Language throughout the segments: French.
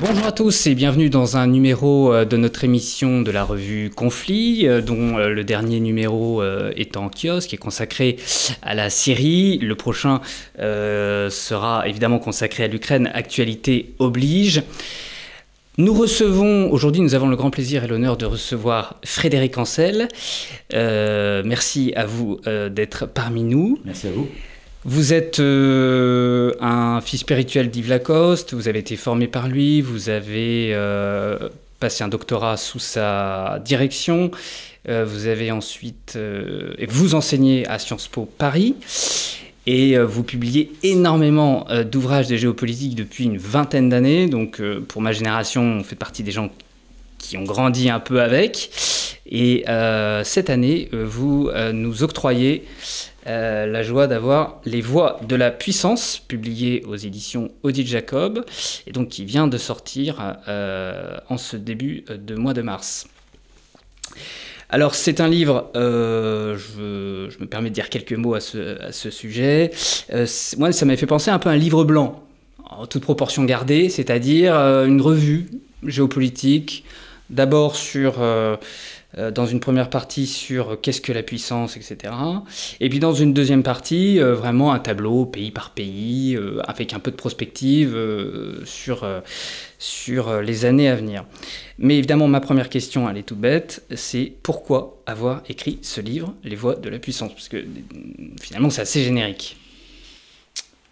Bonjour à tous et bienvenue dans un numéro euh, de notre émission de la revue Conflit, euh, dont euh, le dernier numéro est en kiosque, est consacré à la Syrie. Le prochain sera évidemment consacré à l'Ukraine, actualité oblige. Nous recevons, aujourd'hui nous avons le grand plaisir et l'honneur de recevoir Frédéric Ancel. merci à vous d'être parmi nous. Merci à vous. Vous êtes euh, un fils spirituel d'Yves Lacoste, vous avez été formé par lui, vous avez euh, passé un doctorat sous sa direction, euh, vous avez ensuite, et vous enseignez à Sciences Po Paris, et vous publiez énormément d'ouvrages de géopolitique depuis une vingtaine d'années, donc pour ma génération, on fait partie des gens qui ont grandi un peu avec, et cette année, vous nous octroyez euh, la joie d'avoir Les Voix de la Puissance, publié aux éditions Odile Jacob, et donc qui vient de sortir euh, en ce début de mois de mars. Alors c'est un livre, euh, je, me permets de dire quelques mots à ce, sujet. moi ça m'a fait penser un peu à un livre blanc, en toute proportion gardée, c'est-à-dire une revue géopolitique, d'abord sur euh, dans une première partie sur qu'est-ce que la puissance, etc. Et puis dans une deuxième partie, euh, vraiment un tableau pays par pays, euh, avec un peu de prospective sur, sur les années à venir. Mais évidemment, ma première question, elle est toute bête, c'est pourquoi avoir écrit ce livre, Les voix de la puissance? Parce que finalement, c'est assez générique.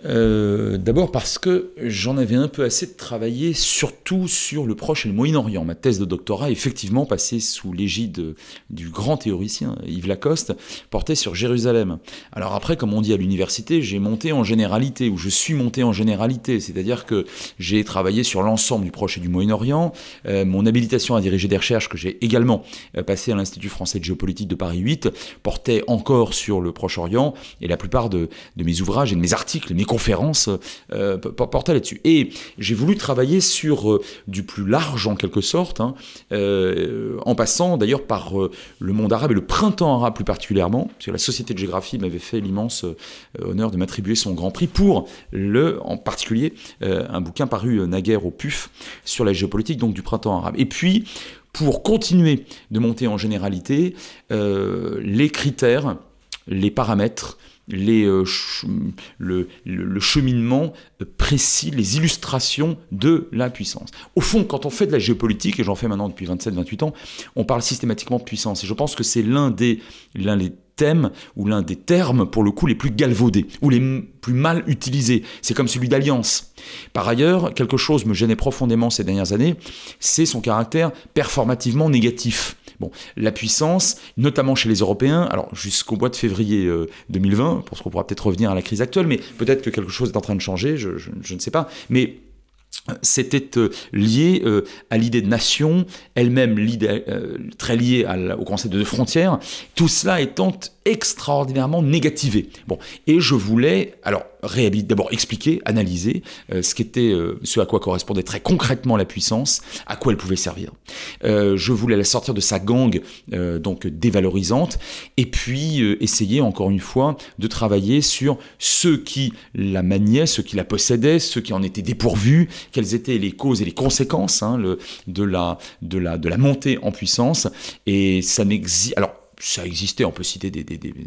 Euh, d'abord parce que j'en avais un peu assez de travailler surtout sur le Proche et le Moyen-Orient. Ma thèse de doctorat, effectivement passée sous l'égide du grand théoricien Yves Lacoste, portait sur Jérusalem. Alors après, comme on dit à l'université, j'ai monté en généralité, ou je suis monté en généralité, c'est-à-dire que j'ai travaillé sur l'ensemble du Proche et du Moyen-Orient. Euh, mon habilitation à diriger des recherches, que j'ai également euh, passé à l'Institut français de géopolitique de Paris 8, portait encore sur le Proche-Orient, et la plupart de, mes ouvrages et de mes articles, conférence euh, portait là-dessus. Et j'ai voulu travailler sur euh, du plus large en quelque sorte, hein, euh, en passant d'ailleurs par le monde arabe et le printemps arabe plus particulièrement, parce que la Société de géographie m'avait fait l'immense honneur de m'attribuer son grand prix pour le, en particulier, un bouquin paru naguère au PUF sur la géopolitique donc du printemps arabe. Et puis, pour continuer de monter en généralité, les critères, les paramètres, les, euh, le, cheminement précis, les illustrations de la puissance. Au fond, quand on fait de la géopolitique, et j'en fais maintenant depuis 27-28 ans, on parle systématiquement de puissance. Et je pense que c'est l'un des, l'un des thèmes ou l'un des termes pour le coup les plus galvaudés ou les plus mal utilisés. C'est comme celui d'alliance. Par ailleurs, quelque chose me gênait profondément ces dernières années, c'est son caractère performativement négatif. La puissance, notamment chez les Européens, alors jusqu'au mois de février 2020, euh, pour ce qu'on pourra peut-être revenir à la crise actuelle, mais peut-être que quelque chose est en train de changer, je, je ne sais pas. Mais c'était euh, lié euh, à l'idée de nation, elle-même euh, très liée au concept de frontières, tout cela étant extraordinairement négativé. Bon, et je voulais, alors d'abord expliquer, analyser ce qu'était, ce à quoi correspondait très concrètement la puissance, à quoi elle pouvait servir. je voulais la sortir de sa gangue donc dévalorisante, et puis essayer encore une fois de travailler sur ceux qui la maniaient, ceux qui la possédaient, ceux qui en étaient dépourvus, quelles étaient les causes et les conséquences hein, de, la, de, la, de la montée en puissance. Et ça n'existe. Alors, ça existait, on peut citer des,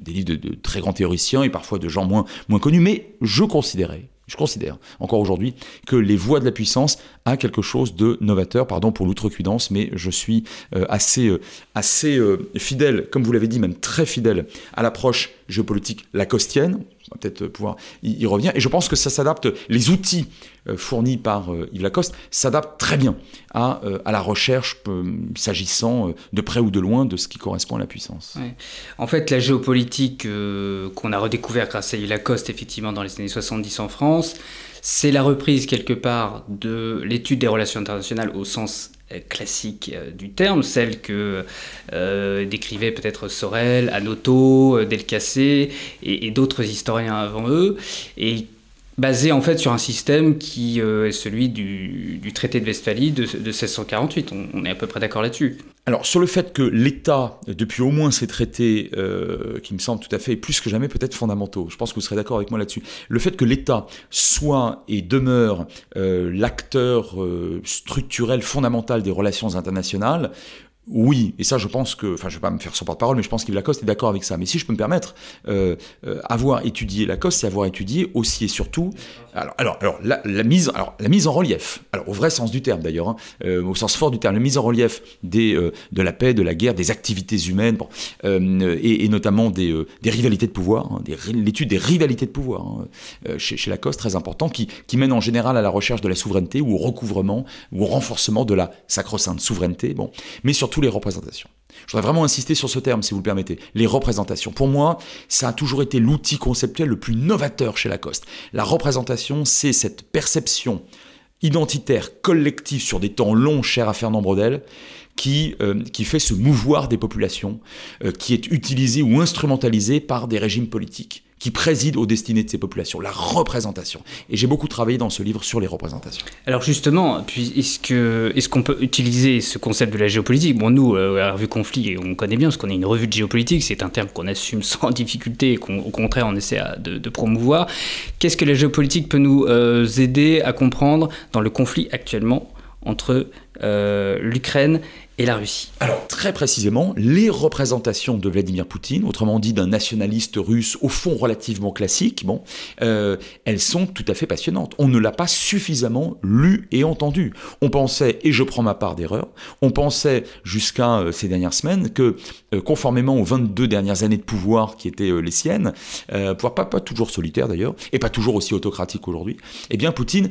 livres de, très grands théoriciens et parfois de gens moins, connus, mais je considérais je considère encore aujourd'hui que les voies de la puissance a quelque chose de novateur, pardon pour l'outrecuidance, mais je suis euh, assez, euh, euh, fidèle, comme vous l'avez dit, même très fidèle à l'approche géopolitique lacostienne. On va peut-être pouvoir y, revenir. Et je pense que ça s'adapte, les outils fournis par Yves Lacoste s'adaptent très bien à, à la recherche s'agissant de près ou de loin de ce qui correspond à la puissance. En fait, la géopolitique qu'on a redécouvert grâce à Yves Lacoste, effectivement, dans les années 70 en France, c'est la reprise quelque part de l'étude des relations internationales au sens euh, classique euh, du terme, celle que euh, décrivaient peut-être Sorel, Anoto, Delcassé et, d'autres historiens avant eux, et basée en fait sur un système qui est celui du, traité de Westphalie de, 1648. On, est à peu près d'accord là-dessus. Alors sur le fait que l'État, depuis au moins ces traités, euh, qui me semblent tout à fait plus que jamais peut-être fondamentaux, je pense que vous serez d'accord avec moi là-dessus, le fait que l'État soit et demeure euh, l'acteur euh, structurel fondamental des relations internationales, oui, et ça je pense que, enfin je vais pas me faire son porte-parole, mais je pense qu'Yves Lacoste est d'accord avec ça. Mais si je peux me permettre, euh, euh, avoir étudié Lacoste, c'est avoir étudié aussi et surtout, alors, alors, alors, la, mise, alors la mise en relief, alors au vrai sens du terme d'ailleurs, hein, euh, au sens fort du terme, la mise en relief des, de la paix, de la guerre, des activités humaines, bon, et, et, notamment des, des, rivalités de pouvoir, hein, l'étude des rivalités de pouvoir hein, chez, chez, Lacoste, très important, qui, qui mène en général à la recherche de la souveraineté ou au recouvrement ou au renforcement de la sacro-sainte souveraineté, bon, mais surtout les représentations. Je voudrais vraiment insister sur ce terme, si vous le permettez. Les représentations. Pour moi, ça a toujours été l'outil conceptuel le plus novateur chez Lacoste. La représentation, c'est cette perception identitaire, collective, sur des temps longs, chers à Fernand Brodel, qui, euh, qui fait se mouvoir des populations, euh, qui est utilisée ou instrumentalisée par des régimes politiques qui préside aux destinées de ces populations, la représentation. Et j'ai beaucoup travaillé dans ce livre sur les représentations. Alors justement, est-ce que est-ce qu'on peut utiliser ce concept de la géopolitique? Bon, nous, euh, à la revue Conflit, on connaît bien, parce qu'on est une revue de géopolitique, c'est un terme qu'on assume sans difficulté et qu'au contraire on essaie de, promouvoir. Qu'est-ce que la géopolitique peut nous euh, aider à comprendre dans le conflit actuellement entre euh, l'Ukraine et la Russie Alors très précisément, les représentations de Vladimir Poutine, autrement dit d'un nationaliste russe au fond relativement classique, bon, euh, elles sont tout à fait passionnantes. On ne l'a pas suffisamment lu et entendu. On pensait, et je prends ma part d'erreur, on pensait jusqu'à euh, ces dernières semaines que, euh, conformément aux 22 dernières années de pouvoir qui étaient les siennes, pouvoir pas, pas toujours solitaire d'ailleurs, et pas toujours aussi autocratique aujourd'hui, eh bien Poutine,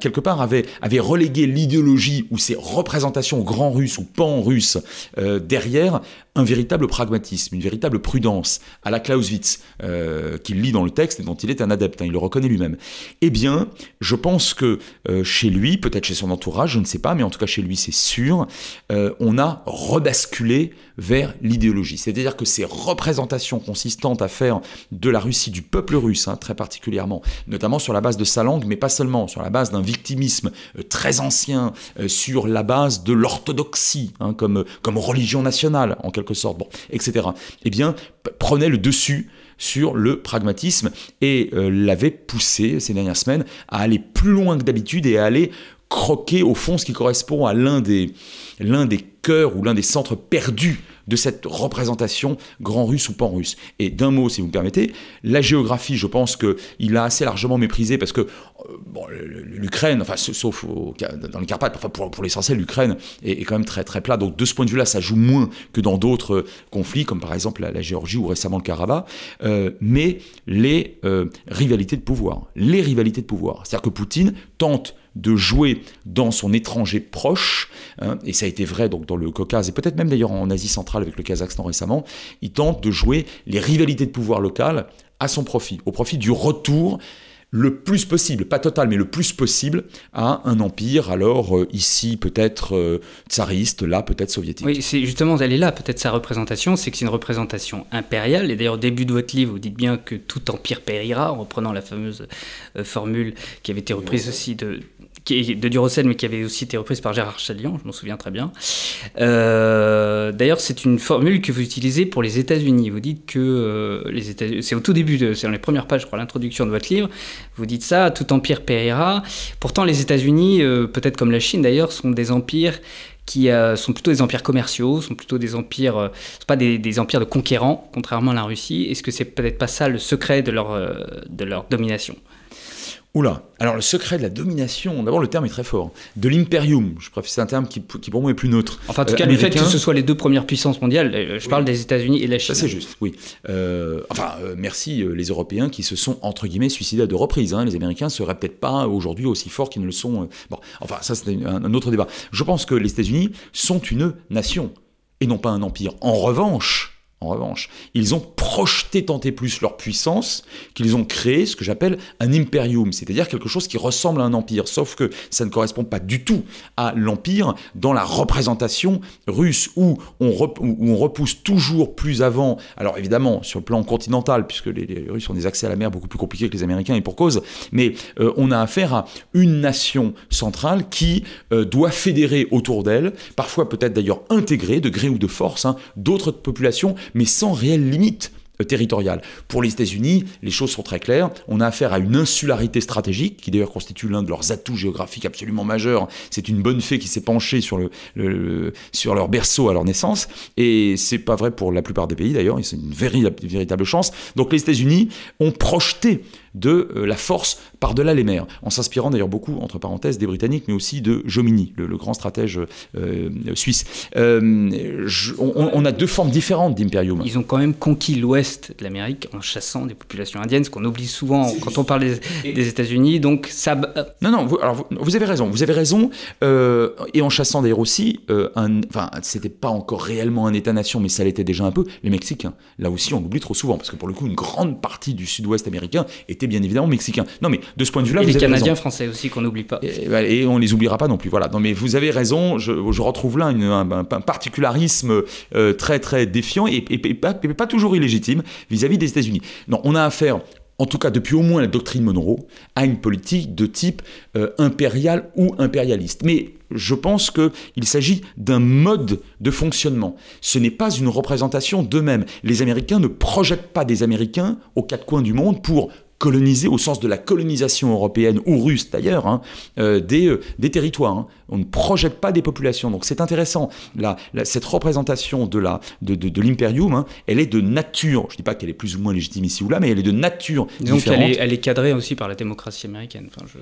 quelque part, avait, avait relégué l'idéologie ou ses représentations grands russes ou pan russe euh, derrière un véritable pragmatisme, une véritable prudence à la Clausewitz, euh, qu'il lit dans le texte et dont il est un adepte, hein, il le reconnaît lui-même. Eh bien, je pense que euh, chez lui, peut-être chez son entourage, je ne sais pas, mais en tout cas chez lui c'est sûr, on a rebasculé vers l'idéologie. C'est-à-dire que ces représentations consistantes à faire de la Russie, du peuple russe, hein, très particulièrement, notamment sur la base de sa langue, mais pas seulement, sur la base d'un victimisme très ancien, sur la base de l'orthodoxie, Hein, comme, religion nationale, en quelque sorte, etc., eh bien, prenait le dessus sur le pragmatisme et euh, l'avait poussé ces dernières semaines à aller plus loin que d'habitude et à aller croquer au fond ce qui correspond à l'un des, l'un des cœurs ou l'un des centres perdus de cette représentation grand russe ou pan russe. Et d'un mot, si vous me permettez, la géographie, je pense qu'il a assez largement méprisé parce que euh, l'Ukraine, enfin, sauf dans les Carpates, enfin, pour, pour l'essentiel, l'Ukraine est, quand même très, très plat. Donc de ce point de vue-là, ça joue moins que dans d'autres euh, conflits, comme par exemple la, Géorgie ou récemment le Karabakh. Euh, mais les rivalités de pouvoir, les rivalités de pouvoir. C'est-à-dire que Poutine tente de jouer dans son étranger proche, hein, et ça a été vrai donc dans le Caucase et peut-être même d'ailleurs en Asie centrale avec le Kazakhstan récemment, il tente de jouer les rivalités de pouvoir locales à son profit, au profit du retour le plus possible, pas total, mais le plus possible, à un empire, alors euh, ici peut-être euh, tsariste, là peut-être soviétique. Oui, c'est justement, elle est là, peut-être sa représentation, c'est que c'est une représentation impériale, et d'ailleurs au début de votre livre, vous dites bien que tout empire périra, en reprenant la fameuse euh, formule qui avait été reprise aussi de, qui est de Durocell, mais qui avait aussi été reprise par Gérard Chalian, je m'en souviens très bien. Euh, d'ailleurs, c'est une formule que vous utilisez pour les États-Unis. Vous dites que euh, les États c'est au tout début, c'est dans les premières pages, je crois, l'introduction de votre livre. Vous dites ça, tout empire périra. Pourtant, les États-Unis, euh, peut-être comme la Chine d'ailleurs, sont des empires qui sont plutôt des empires commerciaux, sont plutôt des empires, pas des, des, empires de conquérants, contrairement à la Russie. Est-ce que c'est peut-être pas ça le secret de leur, de leur domination? Oula, alors le secret de la domination, d'abord le terme est très fort, de l'imperium, je préfère c'est un terme qui, pour moi est plus neutre. Enfin en tout cas le fait que ce soit les deux premières puissances mondiales, euh, je parle des États-Unis et de la Chine. Ça c'est juste, oui. Euh, enfin euh, merci les Européens qui se sont entre guillemets suicidés à deux reprises. Hein. Les Américains seraient peut-être pas aujourd'hui aussi forts qu'ils ne le sont. Bon, enfin ça c'est un autre débat. Je pense que les États-Unis sont une nation et non pas un empire. En revanche, en revanche, ils ont projeté tant et plus leur puissance qu'ils ont créé ce que j'appelle un imperium, c'est-à-dire quelque chose qui ressemble à un empire, sauf que ça ne correspond pas du tout à l'empire dans la représentation russe où on, repousse toujours plus avant, alors évidemment sur le plan continental, puisque les, Russes ont des accès à la mer beaucoup plus compliqués que les Américains et pour cause, mais euh, on a affaire à une nation centrale qui euh, doit fédérer autour d'elle, parfois peut-être d'ailleurs intégrer de gré ou de force, hein, d'autres populations mais sans réelle limite euh, territoriale. Pour les États-Unis, les choses sont très claires. On a affaire à une insularité stratégique, qui d'ailleurs constitue l'un de leurs atouts géographiques absolument majeurs. C'est une bonne fée qui s'est penchée sur, le, sur leur berceau à leur naissance. Et c'est pas vrai pour la plupart des pays d'ailleurs. C'est une véritable, véritable chance. Donc les États-Unis ont projeté de euh, la force par-delà les mers, en s'inspirant d'ailleurs beaucoup, entre parenthèses, des Britanniques, mais aussi de Jomini, le, grand stratège euh, suisse. Euh, on, a deux formes différentes d'imperium. Ils ont quand même conquis l'ouest de l'Amérique en chassant des populations indiennes, ce qu'on oublie souvent quand on parle des, États-Unis. Donc ça. Non, non. Vous, alors vous, avez raison. Vous avez raison. et en chassant d'ailleurs aussi, enfin, c'était pas encore réellement un État-nation, mais ça l'était déjà un peu. Les Mexicains. Là aussi, on l'oublie trop souvent parce que pour le coup, une grande partie du Sud-Ouest américain bien évidemment mexicain. Non, mais de ce point de vue-là, et les Canadiens français aussi qu'on n'oublie pas. Et, on les oubliera pas non plus. Voilà. Non, mais vous avez raison. Je, retrouve là un, particularisme euh, très très défiant et, pas, pas, toujours illégitime vis-à-vis des États-Unis. Non, on a affaire en tout cas depuis au moins la doctrine Monroe, à une politique de type euh, impérial ou impérialiste. Mais je pense qu'il s'agit d'un mode de fonctionnement. Ce n'est pas une représentation d'eux-mêmes. Les Américains ne projettent pas des Américains aux quatre coins du monde pour coloniser, au sens de la colonisation européenne, ou russe d'ailleurs, hein, euh, des, euh, des, territoires. Hein. On ne projette pas des populations. Donc c'est intéressant. La, cette représentation de l'imperium, de, hein, elle est de nature, je ne dis pas qu'elle est plus ou moins légitime ici ou là, mais elle est de nature Donc différente. Elle est, elle est cadrée aussi par la démocratie américaine. Enfin, je...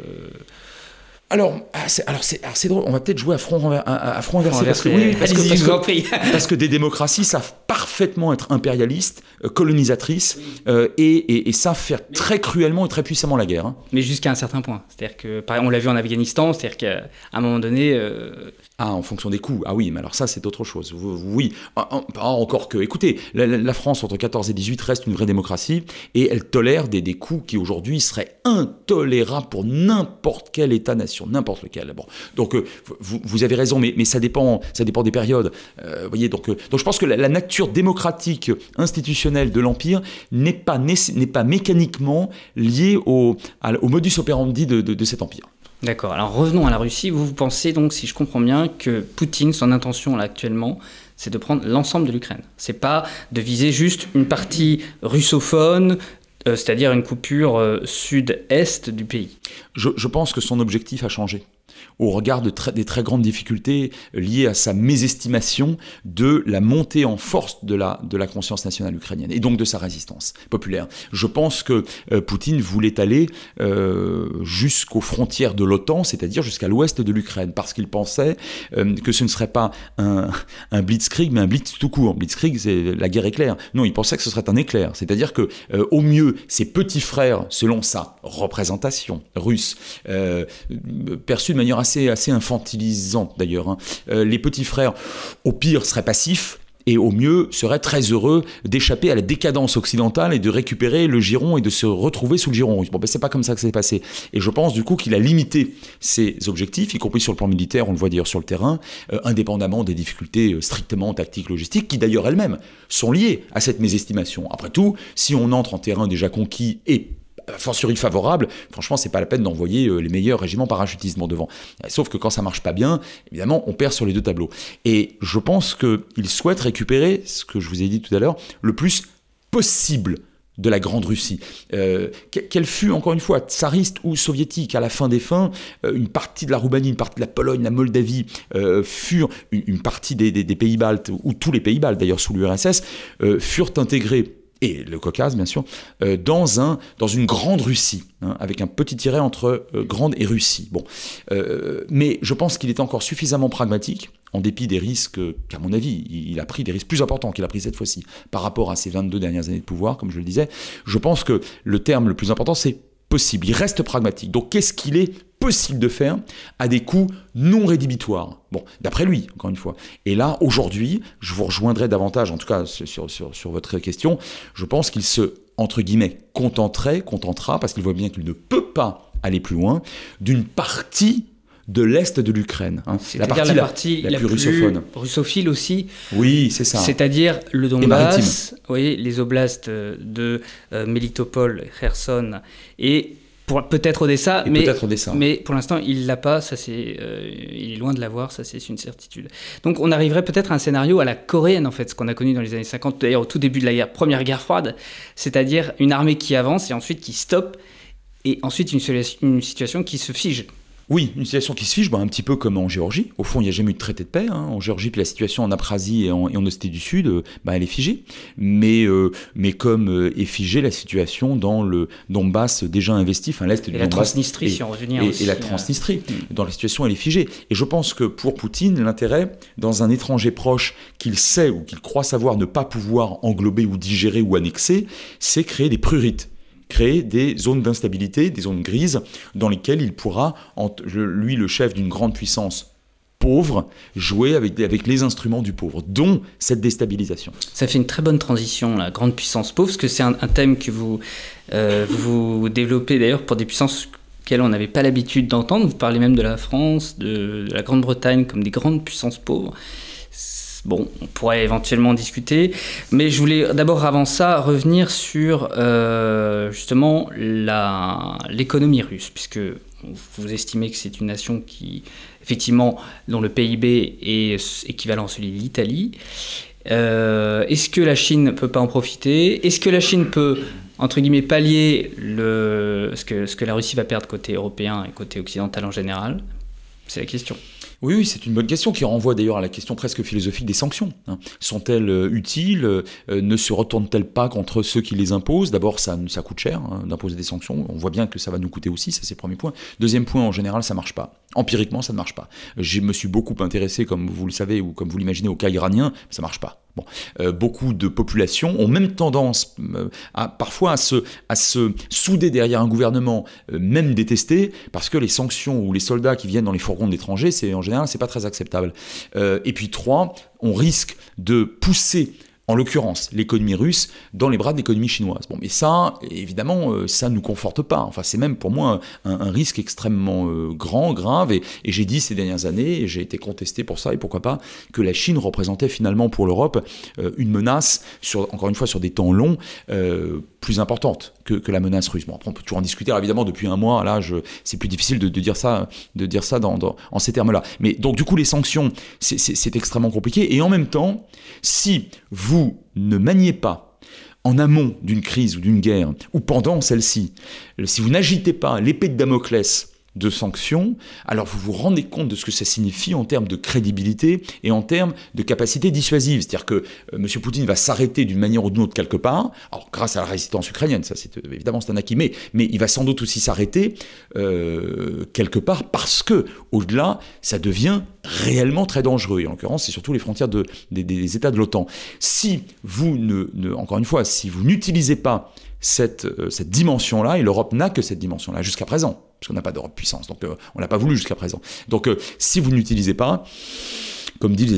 Alors, ah, alors c'est drôle, on va peut-être jouer à front, à, front inversé, parce que, oui, parce, que, parce, que, des démocraties savent parfaitement être impérialistes, euh, colonisatrices, euh, et, et, savent faire très cruellement et très puissamment la guerre. Hein. Mais jusqu'à un certain point. C'est-à-dire que, on l'a vu en Afghanistan, c'est-à-dire qu'à un moment donné, euh, ah, en fonction des coûts. Ah oui, mais alors ça, c'est autre chose. Oui, ah, ah, encore que. Écoutez, la, France, entre 14 et 18, reste une vraie démocratie et elle tolère des, des coûts qui aujourd'hui seraient intolérables pour n'importe quel N'importe lequel. Bon. Donc, euh, vous, avez raison, mais, ça, dépend, ça dépend des périodes. Euh, voyez, donc, euh, donc, je pense que la, nature démocratique, institutionnelle de l'Empire n'est pas, n'est pas mécaniquement liée au, au modus operandi de, de cet empire. D'accord. Alors revenons à la Russie. Vous, vous pensez donc, si je comprends bien, que Poutine, son intention là actuellement, c'est de prendre l'ensemble de l'Ukraine. C'est pas de viser juste une partie russophone, c'est-à-dire une coupure euh, sud-est du pays. je pense que son objectif a changé au regard de des très grandes difficultés liées à sa mésestimation de la montée en force de la, de la conscience nationale ukrainienne et donc de sa résistance populaire. Je pense que euh, Poutine voulait aller euh, jusqu'aux frontières de l'OTAN, c'est-à-dire jusqu'à l'ouest de l'Ukraine, parce qu'il pensait euh, que ce ne serait pas un, un, blitzkrieg, mais un blitz tout court. Blitzkrieg, c'est la guerre éclair. Non, il pensait que ce serait un éclair, c'est-à-dire que au mieux, ses petits frères, selon sa représentation russe, perçus de manière assez, assez infantilisante d'ailleurs. Hein. Euh, les petits frères, au pire, seraient passifs, et au mieux seraient très heureux d'échapper à la décadence occidentale et de récupérer le giron et de se retrouver sous le giron russe. Bon, ben c'est pas comme ça que ça s'est passé. Et je pense du coup qu'il a limité ses objectifs, y compris sur le plan militaire, on le voit d'ailleurs sur le terrain, euh, indépendamment des difficultés euh, strictement tactiques, logistiques, qui d'ailleurs elles-mêmes sont liées à cette mésestimation. Après tout, si on entre en terrain déjà conquis et fortiori favorable, franchement, c'est pas la peine d'envoyer euh, les meilleurs régiments parachutistes devant. Sauf que quand ça marche pas bien, évidemment, on perd sur les deux tableaux. Et je pense qu'il souhaite récupérer, ce que je vous ai dit tout à l'heure, le plus possible de la Grande Russie. Euh, Qu'elle fut, encore une fois, tsariste ou soviétique, à la fin des fins, euh, une partie de la Roumanie, une partie de la Pologne, la Moldavie, euh, furent, une, partie des, pays baltes, ou tous les pays baltes d'ailleurs sous l'URSS, furent intégrés et le Caucase bien sûr, euh, dans, un, dans une grande Russie, hein, avec un petit tiret entre euh, grande et Russie. Bon. Euh, mais je pense qu'il est encore suffisamment pragmatique, en dépit des risques qu'à mon avis, il a pris des risques plus importants qu'il a pris cette fois-ci, par rapport à ses 22 dernières années de pouvoir, comme je le disais. Je pense que le terme le plus important, c'est possible. Il reste pragmatique. Donc qu'est-ce qu'il est possible de faire à des coûts non rédhibitoires. Bon, d'après lui, encore une fois. Et là, aujourd'hui, je vous rejoindrai davantage, en tout cas sur, sur, sur votre question, je pense qu'il se, entre guillemets, contenterait, contentera, parce qu'il voit bien qu'il ne peut pas aller plus loin, d'une partie de l'est de l'Ukraine. Hein. La partie la, partie la, plus, russophone. russophile aussi. Oui, c'est ça. C'est-à-dire le Donbass, oui, les oblasts de euh, Melitopol, Kherson et peut-être Odessa, mais, peut Odessa. mais pour l'instant il l'a pas, ça c'est, euh, il est loin de l'avoir, ça c'est une certitude. Donc on arriverait peut-être à un scénario à la coréenne en fait, ce qu'on a connu dans les années 50, d'ailleurs au tout début de la guerre, première guerre froide, c'est-à-dire une armée qui avance et ensuite qui stoppe, et ensuite une, une situation qui se fige. Oui, une situation qui se fiche, bah, un petit peu comme en Géorgie. Au fond, il n'y a jamais eu de traité de paix. Hein. En Géorgie, puis la situation en Abkhazie et en, et du Sud, euh, bah, elle est figée. Mais, euh, mais comme euh, est figée la situation dans le Donbass déjà investi, enfin l'Est du et la Transnistrie, si on revient et, et la Transnistrie. Dans la situation, elle est figée. Et je pense que pour Poutine, l'intérêt, dans un étranger proche qu'il sait ou qu'il croit savoir ne pas pouvoir englober ou digérer ou annexer, c'est créer des prurites créer des zones d'instabilité, des zones grises, dans lesquelles il pourra, lui le chef d'une grande puissance pauvre, jouer avec, les instruments du pauvre, dont cette déstabilisation. Ça fait une très bonne transition, la grande puissance pauvre, parce que c'est un, thème que vous, euh, vous développez d'ailleurs pour des puissances auxquelles on n'avait pas l'habitude d'entendre. Vous parlez même de la France, de la Grande-Bretagne comme des grandes puissances pauvres. Bon, on pourrait éventuellement discuter, mais je voulais d'abord avant ça revenir sur euh, justement l'économie russe, puisque vous estimez que c'est une nation qui, effectivement, dont le PIB est équivalent à celui de l'Italie. Euh, est-ce que la Chine ne peut pas en profiter? Est-ce que la Chine peut, entre guillemets, pallier ce que la Russie va perdre côté européen et côté occidental en général? C'est la question. Oui, c'est une bonne question qui renvoie d'ailleurs à la question presque philosophique des sanctions. Hein. Sont-elles euh, utiles euh, Ne se retournent-elles pas contre ceux qui les imposent? D'abord, ça, coûte cher hein, d'imposer des sanctions. On voit bien que ça va nous coûter aussi, ça c'est le premier point. Deuxième point, en général, ça marche pas. Empiriquement, ça ne marche pas. Je me suis beaucoup intéressé, comme vous le savez ou comme vous l'imaginez, au cas iranien, ça marche pas. Euh, beaucoup de populations ont même tendance parfois à se, souder derrière un gouvernement même détesté parce que les sanctions ou les soldats qui viennent dans les fourgons d'étrangers, c'est en général c'est pas très acceptable. et puis trois, on risque de pousser en l'occurrence l'économie russe, dans les bras de l'économie chinoise. Bon, mais ça, évidemment, euh, ça ne nous conforte pas. Enfin, c'est même pour moi un, risque extrêmement euh, grand, grave. Et, j'ai dit ces dernières années, et j'ai été contesté pour ça, et pourquoi pas, que la Chine représentait finalement pour l'Europe euh, une menace, sur, encore une fois, sur des temps longs, plus importante que, la menace russe. Bon, on peut toujours en discuter. évidemment, depuis un mois, là, c'est plus difficile de, dire ça, de dire ça dans, en ces termes-là. Mais donc, du coup, les sanctions, c'est extrêmement compliqué. Et en même temps, si vous ne maniez pas en amont d'une crise ou d'une guerre, ou pendant celle-ci, si vous n'agitez pas l'épée de Damoclès de sanctions, alors vous vous rendez compte de ce que ça signifie en termes de crédibilité et en termes de capacité dissuasive. C'est-à-dire que euh, M. Poutine va s'arrêter d'une manière ou d'une autre quelque part, alors grâce à la résistance ukrainienne, ça c'est euh, évidemment un acquis, mais, il va sans doute aussi s'arrêter euh, quelque part parce que au-delà, ça devient réellement très dangereux. Et en l'occurrence, c'est surtout les frontières de, des, États de l'OTAN. Si vous ne, encore une fois, si vous n'utilisez pas cette, cette dimension-là, et l'Europe n'a que cette dimension-là jusqu'à présent, parce qu'on n'a pas d'Europe puissance, donc euh, on l'a pas voulu jusqu'à présent. Donc euh, si vous n'utilisez pas, comme disent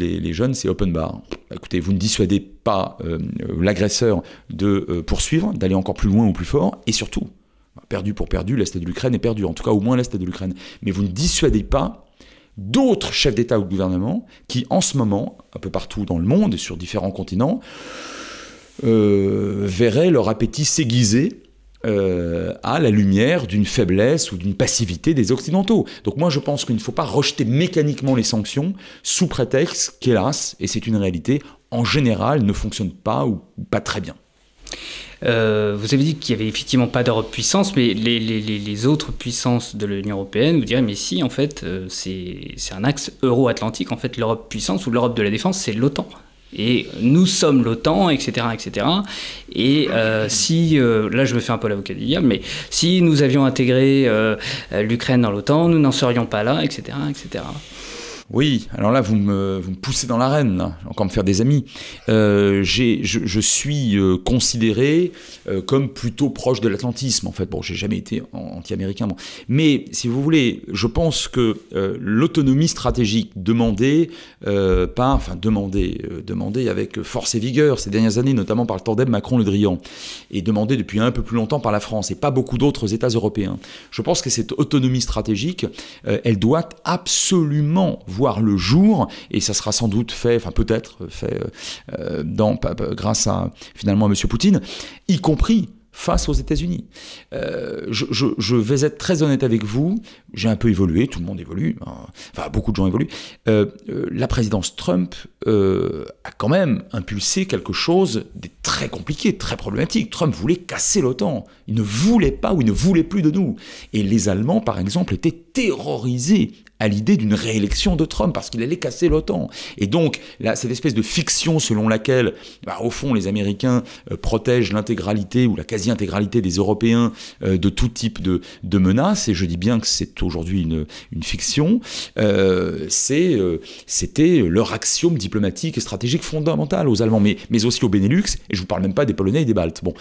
les, jeunes, c'est open bar. Écoutez, vous ne dissuadez pas euh, l'agresseur de poursuivre, d'aller encore plus loin ou plus fort, et surtout, perdu pour perdu, l'Est de l'Ukraine est perdu, en tout cas au moins l'Est de l'Ukraine. Mais vous ne dissuadez pas d'autres chefs d'État ou de gouvernement qui, en ce moment, un peu partout dans le monde et sur différents continents, verraient leur appétit s'aiguiser euh, à la lumière d'une faiblesse ou d'une passivité des Occidentaux. Donc moi je pense qu'il ne faut pas rejeter mécaniquement les sanctions sous prétexte qu'hélas, et c'est une réalité, en général ne fonctionnent pas ou pas très bien. Euh, vous avez dit qu'il n'y avait effectivement pas d'Europe puissance, mais les, autres puissances de l'Union européenne vous diraient, mais si, en fait, euh, c'est un axe euro-atlantique. En fait, l'Europe puissance ou l'Europe de la défense, c'est l'OTAN. Et nous sommes l'OTAN, etc., etc. Et euh, si, euh, là je me fais un peu l'avocat du diable, mais si nous avions intégré euh, l'Ukraine dans l'OTAN, nous n'en serions pas là, etc., etc. Oui, alors là, vous me, vous poussez dans l'arène, encore me faire des amis. Euh, je, je, suis euh, considéré euh, comme plutôt proche de l'atlantisme, en fait. Bon, j'ai jamais été anti-américain. Mais, si vous voulez, je pense que l'autonomie stratégique demandée par, enfin, demandée, demandée avec force et vigueur ces dernières années, notamment par le tandem Macron-Le Drian, et demandée depuis un peu plus longtemps par la France et pas beaucoup d'autres États europééens. Je pense que cette autonomie stratégique, elle doit absolument voir le jour, et ça sera sans doute fait, enfin peut-être fait euh, dans, grâce à finalement à M. Poutine, y compris face aux États-Unis. Euh, je, vais être très honnête avec vous, j'ai un peu évolué, tout le monde évolue, hein. enfin beaucoup de gens évoluent. Euh, la présidence Trump a quand même impulsé quelque chose de très compliqué, très problématique. Trump voulait casser l'OTAN, il ne voulait pas ou il ne voulait plus de nous. Et les Allemands, par exemple, étaient terrorisés à l'idée d'une réélection de Trump parce qu'il allait casser l'OTAN. Et donc, cette espèce de fiction selon laquelle, bah, au fond, les Américains euh, protègent l'intégralité ou la quasi-intégralité des Européens euh, de tout type de, menaces, et je dis bien que c'est aujourd'hui une, fiction, euh, c'était leur axiome diplomatique et stratégique fondamental aux Allemands, mais, mais aussi aux Benelux, et je vous parle même pas des Polonais et des Baltes. Bon,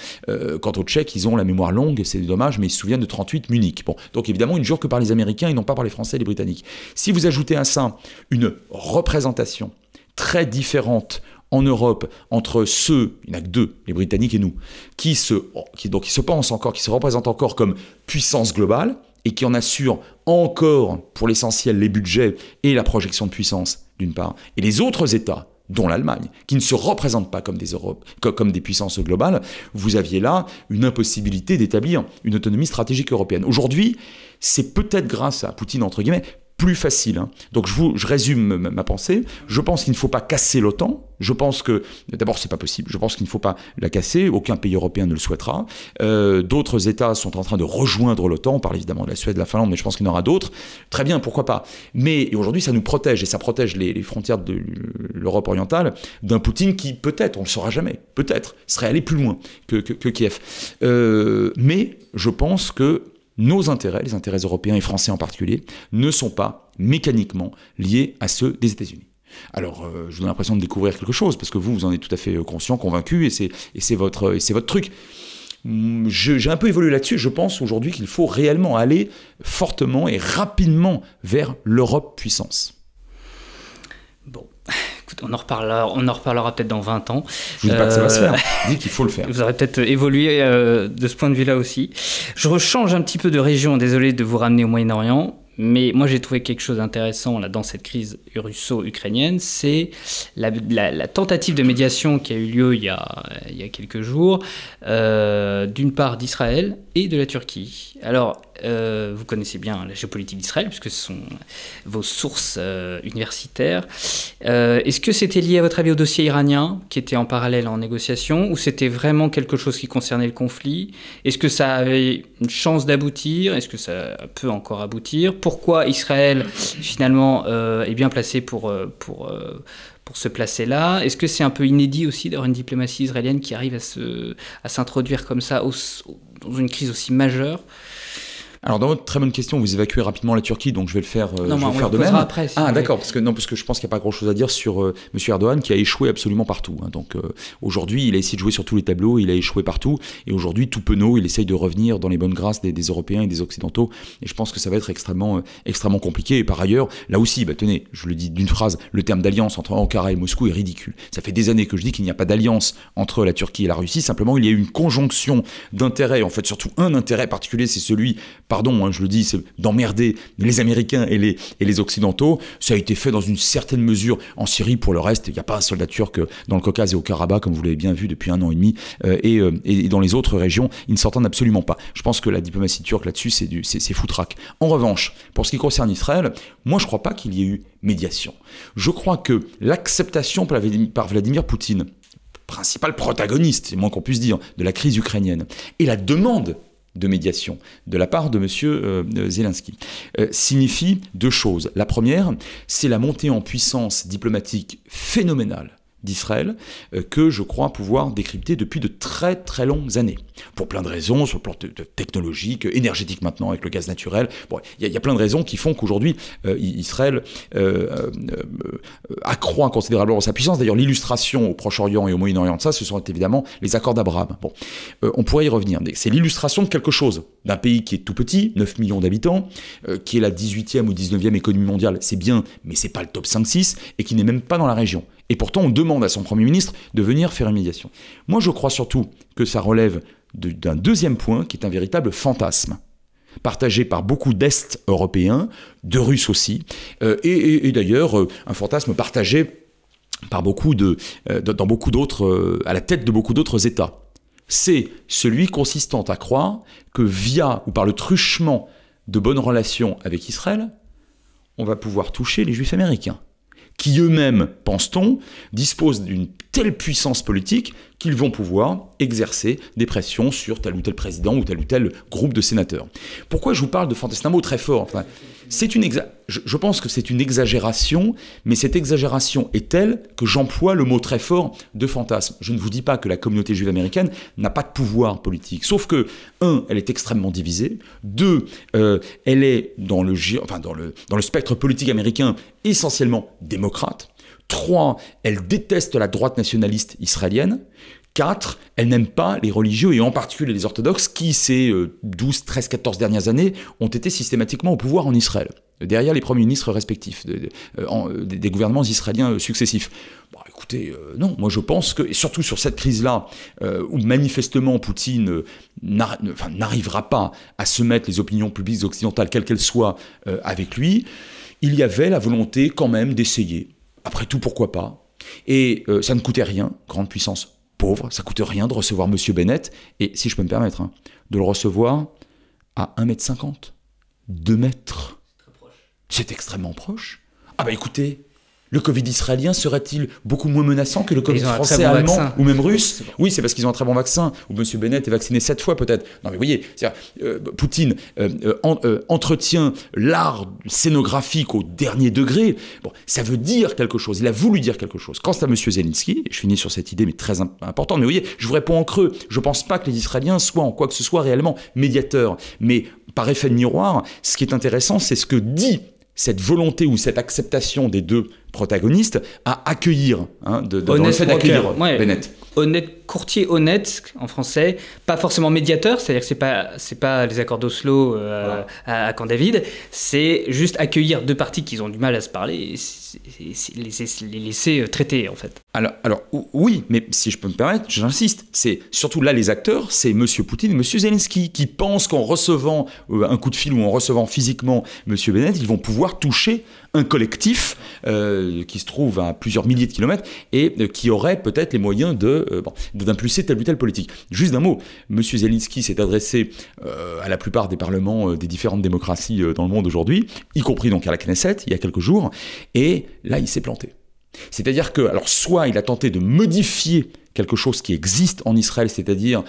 quant aux Tchèques, ils ont la mémoire longue, c'est dommage, mais ils se souviennent de 38 Munich. Bon, donc évidemment, ils ne jurent que par les Américains et non pas par les Français et les Britanniques. Si vous ajoutez à ça une représentation très différente en Europe entre ceux, il n'y en a que deux, les Britanniques et nous, qui se, qui, donc, qui se pensent encore, qui se représentent encore comme puissance globale et qui en assurent encore pour l'essentiel les budgets et la projection de puissance d'une part, et les autres États dont l'Allemagne, qui ne se représentent pas comme des, Europes, comme des puissances globales, vous aviez là une impossibilité d'établir une autonomie stratégique européenne. Aujourd'hui, c'est peut-être grâce à Poutine, entre guillemets, plus facile. Hein. Donc je, vous, je résume ma, pensée. Je pense qu'il ne faut pas casser l'OTAN. Je pense que, d'abord, c'est pas possible. Je pense qu'il ne faut pas la casser. Aucun pays européen ne le souhaitera. Euh, d'autres États sont en train de rejoindre l'OTAN. On parle évidemment de la Suède, de la Finlande, mais je pense qu'il y en aura d'autres. Très bien, pourquoi pas. Mais aujourd'hui, ça nous protège et ça protège les, frontières de l'Europe orientale d'un Poutine qui, peut-être, on ne le saura jamais, peut-être, serait allé plus loin que, Kiev. Euh, mais je pense que nos intérêts, les intérêts européens et français en particulier, ne sont pas mécaniquement liés à ceux des États-Unis. Alors, euh, je vous donne l'impression de découvrir quelque chose, parce que vous, vous en êtes tout à fait euh, conscient, convaincu, et c'est votre, votre truc. Hum, j'ai un peu évolué là-dessus. Je pense aujourd'hui qu'il faut réellement aller fortement et rapidement vers l'Europe puissance. Bon, on en reparlera, on en reparlera peut-être dans 20 ans. Je ne dis pas que ça va se faire, je dis qu'il faut le faire. Vous aurez peut-être évolué euh, de ce point de vue-là aussi. Je rechange un petit peu de région, désolé de vous ramener au Moyen-Orient. Mais moi, j'ai trouvé quelque chose d'intéressant là, dans cette crise russo-ukrainienne, c'est la, tentative de médiation qui a eu lieu il y a, il y a quelques jours, euh, d'une part d'Israël et de la Turquie. Alors, euh, vous connaissez bien la géopolitique d'Israël, puisque ce sont vos sources euh, universitaires. Euh, est-ce que c'était lié, à votre avis, au dossier iranien, qui était en parallèle en négociation, ou c'était vraiment quelque chose qui concernait le conflit? Est-ce que ça avait une chance d'aboutir? Est-ce que ça peut encore aboutir? Pourquoi Israël, finalement, est bien placé pour... pour pour se placer là? Est-ce que c'est un peu inédit aussi d'avoir une diplomatie israélienne qui arrive à s'introduire à comme ça dans une crise aussi majeure alors dans votre très bonne question, vous évacuez rapidement la Turquie, donc je vais le faire, euh, non, je vais faire de même. Après, ah d'accord, parce que non, parce que je pense qu'il n'y a pas grand-chose à dire sur euh, Monsieur Erdogan qui a échoué absolument partout. Hein. Donc euh, aujourd'hui, il a essayé de jouer sur tous les tableaux, il a échoué partout, et aujourd'hui, tout penaud, il essaye de revenir dans les bonnes grâces des, Européens et des Occidentaux. Et je pense que ça va être extrêmement, extrêmement compliqué. Et par ailleurs, là aussi, bah, tenez, je le dis d'une phrase, le terme d'alliance entre Ankara et Moscou est ridicule. Ça fait des années que je dis qu'il n'y a pas d'alliance entre la Turquie et la Russie. Simplement, il y a une conjonction d'intérêts. En fait, surtout un intérêt particulier, c'est celui, pardon, hein, je le dis d'emmerder les Américains et les, et les Occidentaux. Ça a été fait dans une certaine mesure en Syrie. Pour le reste, il n'y a pas un soldat turc dans le Caucase et au Karabakh, comme vous l'avez bien vu depuis un an et demi. Euh, euh, et, dans les autres régions, ils ne s'entendent absolument pas. Je pense que la diplomatie turque là-dessus, c'est foutraque. En revanche, pour ce qui concerne Israël, moi je ne crois pas qu'il y ait eu médiation. Je crois que l'acceptation par Vladimir Poutine, principal protagoniste, c'est moins qu'on puisse dire, de la crise ukrainienne, et la demande de médiation de la part de M. Euh, Zelensky euh, signifie deux choses. La première, c'est la montée en puissance diplomatique phénoménale d'Israël euh, que je crois pouvoir décrypter depuis de très très longues années. Pour plein de raisons, sur le plan technologique, énergétique maintenant avec le gaz naturel. Bon, il y, a plein de raisons qui font qu'aujourd'hui euh, Israël euh, accroît considérablement sa puissance. D'ailleurs, l'illustration au Proche-Orient et au Moyen-Orient de ça, ce sont évidemment les accords d'Abraham. Bon, on pourrait y revenir. C'est l'illustration de quelque chose, d'un pays qui est tout petit, 9 millions d'habitants, qui est la 18e ou 19e économie mondiale, c'est bien, mais c'est pas le top 5-6, et qui n'est même pas dans la région. Et pourtant, on demande à son Premier ministre de venir faire une médiation. Moi, je crois surtout que ça relève d'un deuxième point qui est un véritable fantasme partagé par beaucoup d'Est européens, de Russes aussi, euh, et, d'ailleurs euh, un fantasme partagé par beaucoup de, euh, dans beaucoup d'autres, à la tête de beaucoup d'autres États. C'est celui consistant à croire que via ou par le truchement de bonnes relations avec Israël, on va pouvoir toucher les Juifs américains qui eux-mêmes, pense-t-on, disposent d'une telle puissance politique qu'ils vont pouvoir exercer des pressions sur tel ou tel président ou tel ou tel groupe de sénateurs. Pourquoi je vous parle de fantasme Un mot très fort. Enfin, c'est une je, pense que c'est une exagération, mais cette exagération est telle que j'emploie le mot très fort de fantasme. Je ne vous dis pas que la communauté juive américaine n'a pas de pouvoir politique, sauf que, un, elle est extrêmement divisée, deux, euh, elle est dans le, enfin, dans, le, dans le spectre politique américain essentiellement démocrate, trois, elle déteste la droite nationaliste israélienne, 4. Elle n'aime pas les religieux et en particulier les orthodoxes qui, ces 12, 13, 14 dernières années, ont été systématiquement au pouvoir en Israël, derrière les premiers ministres respectifs euh, euh, des gouvernements israéliens euh, successifs. Écoutez, non, moi je pense que, et surtout sur cette crise-là, où manifestement Poutine n'arrivera pas à se mettre les opinions publiques occidentales, quelles qu'elles soient, avec lui, il y avait la volonté quand même d'essayer. Après tout, pourquoi pas? Et ça ne coûtait rien, grande puissance pauvre, ça coûte rien de recevoir Monsieur Bennett, et si je peux me permettre, hein, de le recevoir à 1m50, 2 mètres. C'est extrêmement proche. Ah bah écoutez, le Covid israélien serait-il beaucoup moins menaçant que le Covid français, allemand ou même russe Oui, c'est parce qu'ils ont un très bon vaccin. Ou M. Bennett est vacciné sept fois peut-être. Non, mais vous voyez, euh, Poutine euh, euh, entretient l'art scénographique au dernier degré. Bon, ça veut dire quelque chose. Il a voulu dire quelque chose. Quant à M. Zelensky, je finis sur cette idée, mais très importante, mais vous voyez, je vous réponds en creux. Je ne pense pas que les Israéliens soient en quoi que ce soit réellement médiateurs. Mais par effet de miroir, ce qui est intéressant, c'est ce que dit cette volonté ou cette acceptation des deux protagonistes à accueillir, hein, de, dans le fait d'accueillir Bennett. Honnête, courtier honnête en français, pas forcément médiateur, c'est-à-dire que c'est pas c'est pas les accords d'Oslo euh, à, Camp David, c'est juste accueillir deux parties qui ont du mal à se parler et, les, les, laisser euh, traiter en fait. Alors, alors oui, mais si je peux me permettre, j'insiste, c'est surtout là les acteurs, c'est M. Poutine et M. Zelensky qui pensent qu'en recevant euh, un coup de fil ou en recevant physiquement M. Bennett, ils vont pouvoir toucher un collectif euh, qui se trouve à plusieurs milliers de kilomètres et qui aurait peut-être les moyens de euh, d'impulser telle ou telle politique. Juste d'un mot, M. Zelensky s'est adressé à la plupart des parlements des différentes démocraties dans le monde aujourd'hui, y compris donc à la Knesset il y a quelques jours, et là il s'est planté. C'est-à-dire que, alors soit il a tenté de modifier quelque chose qui existe en Israël, c'est-à-dire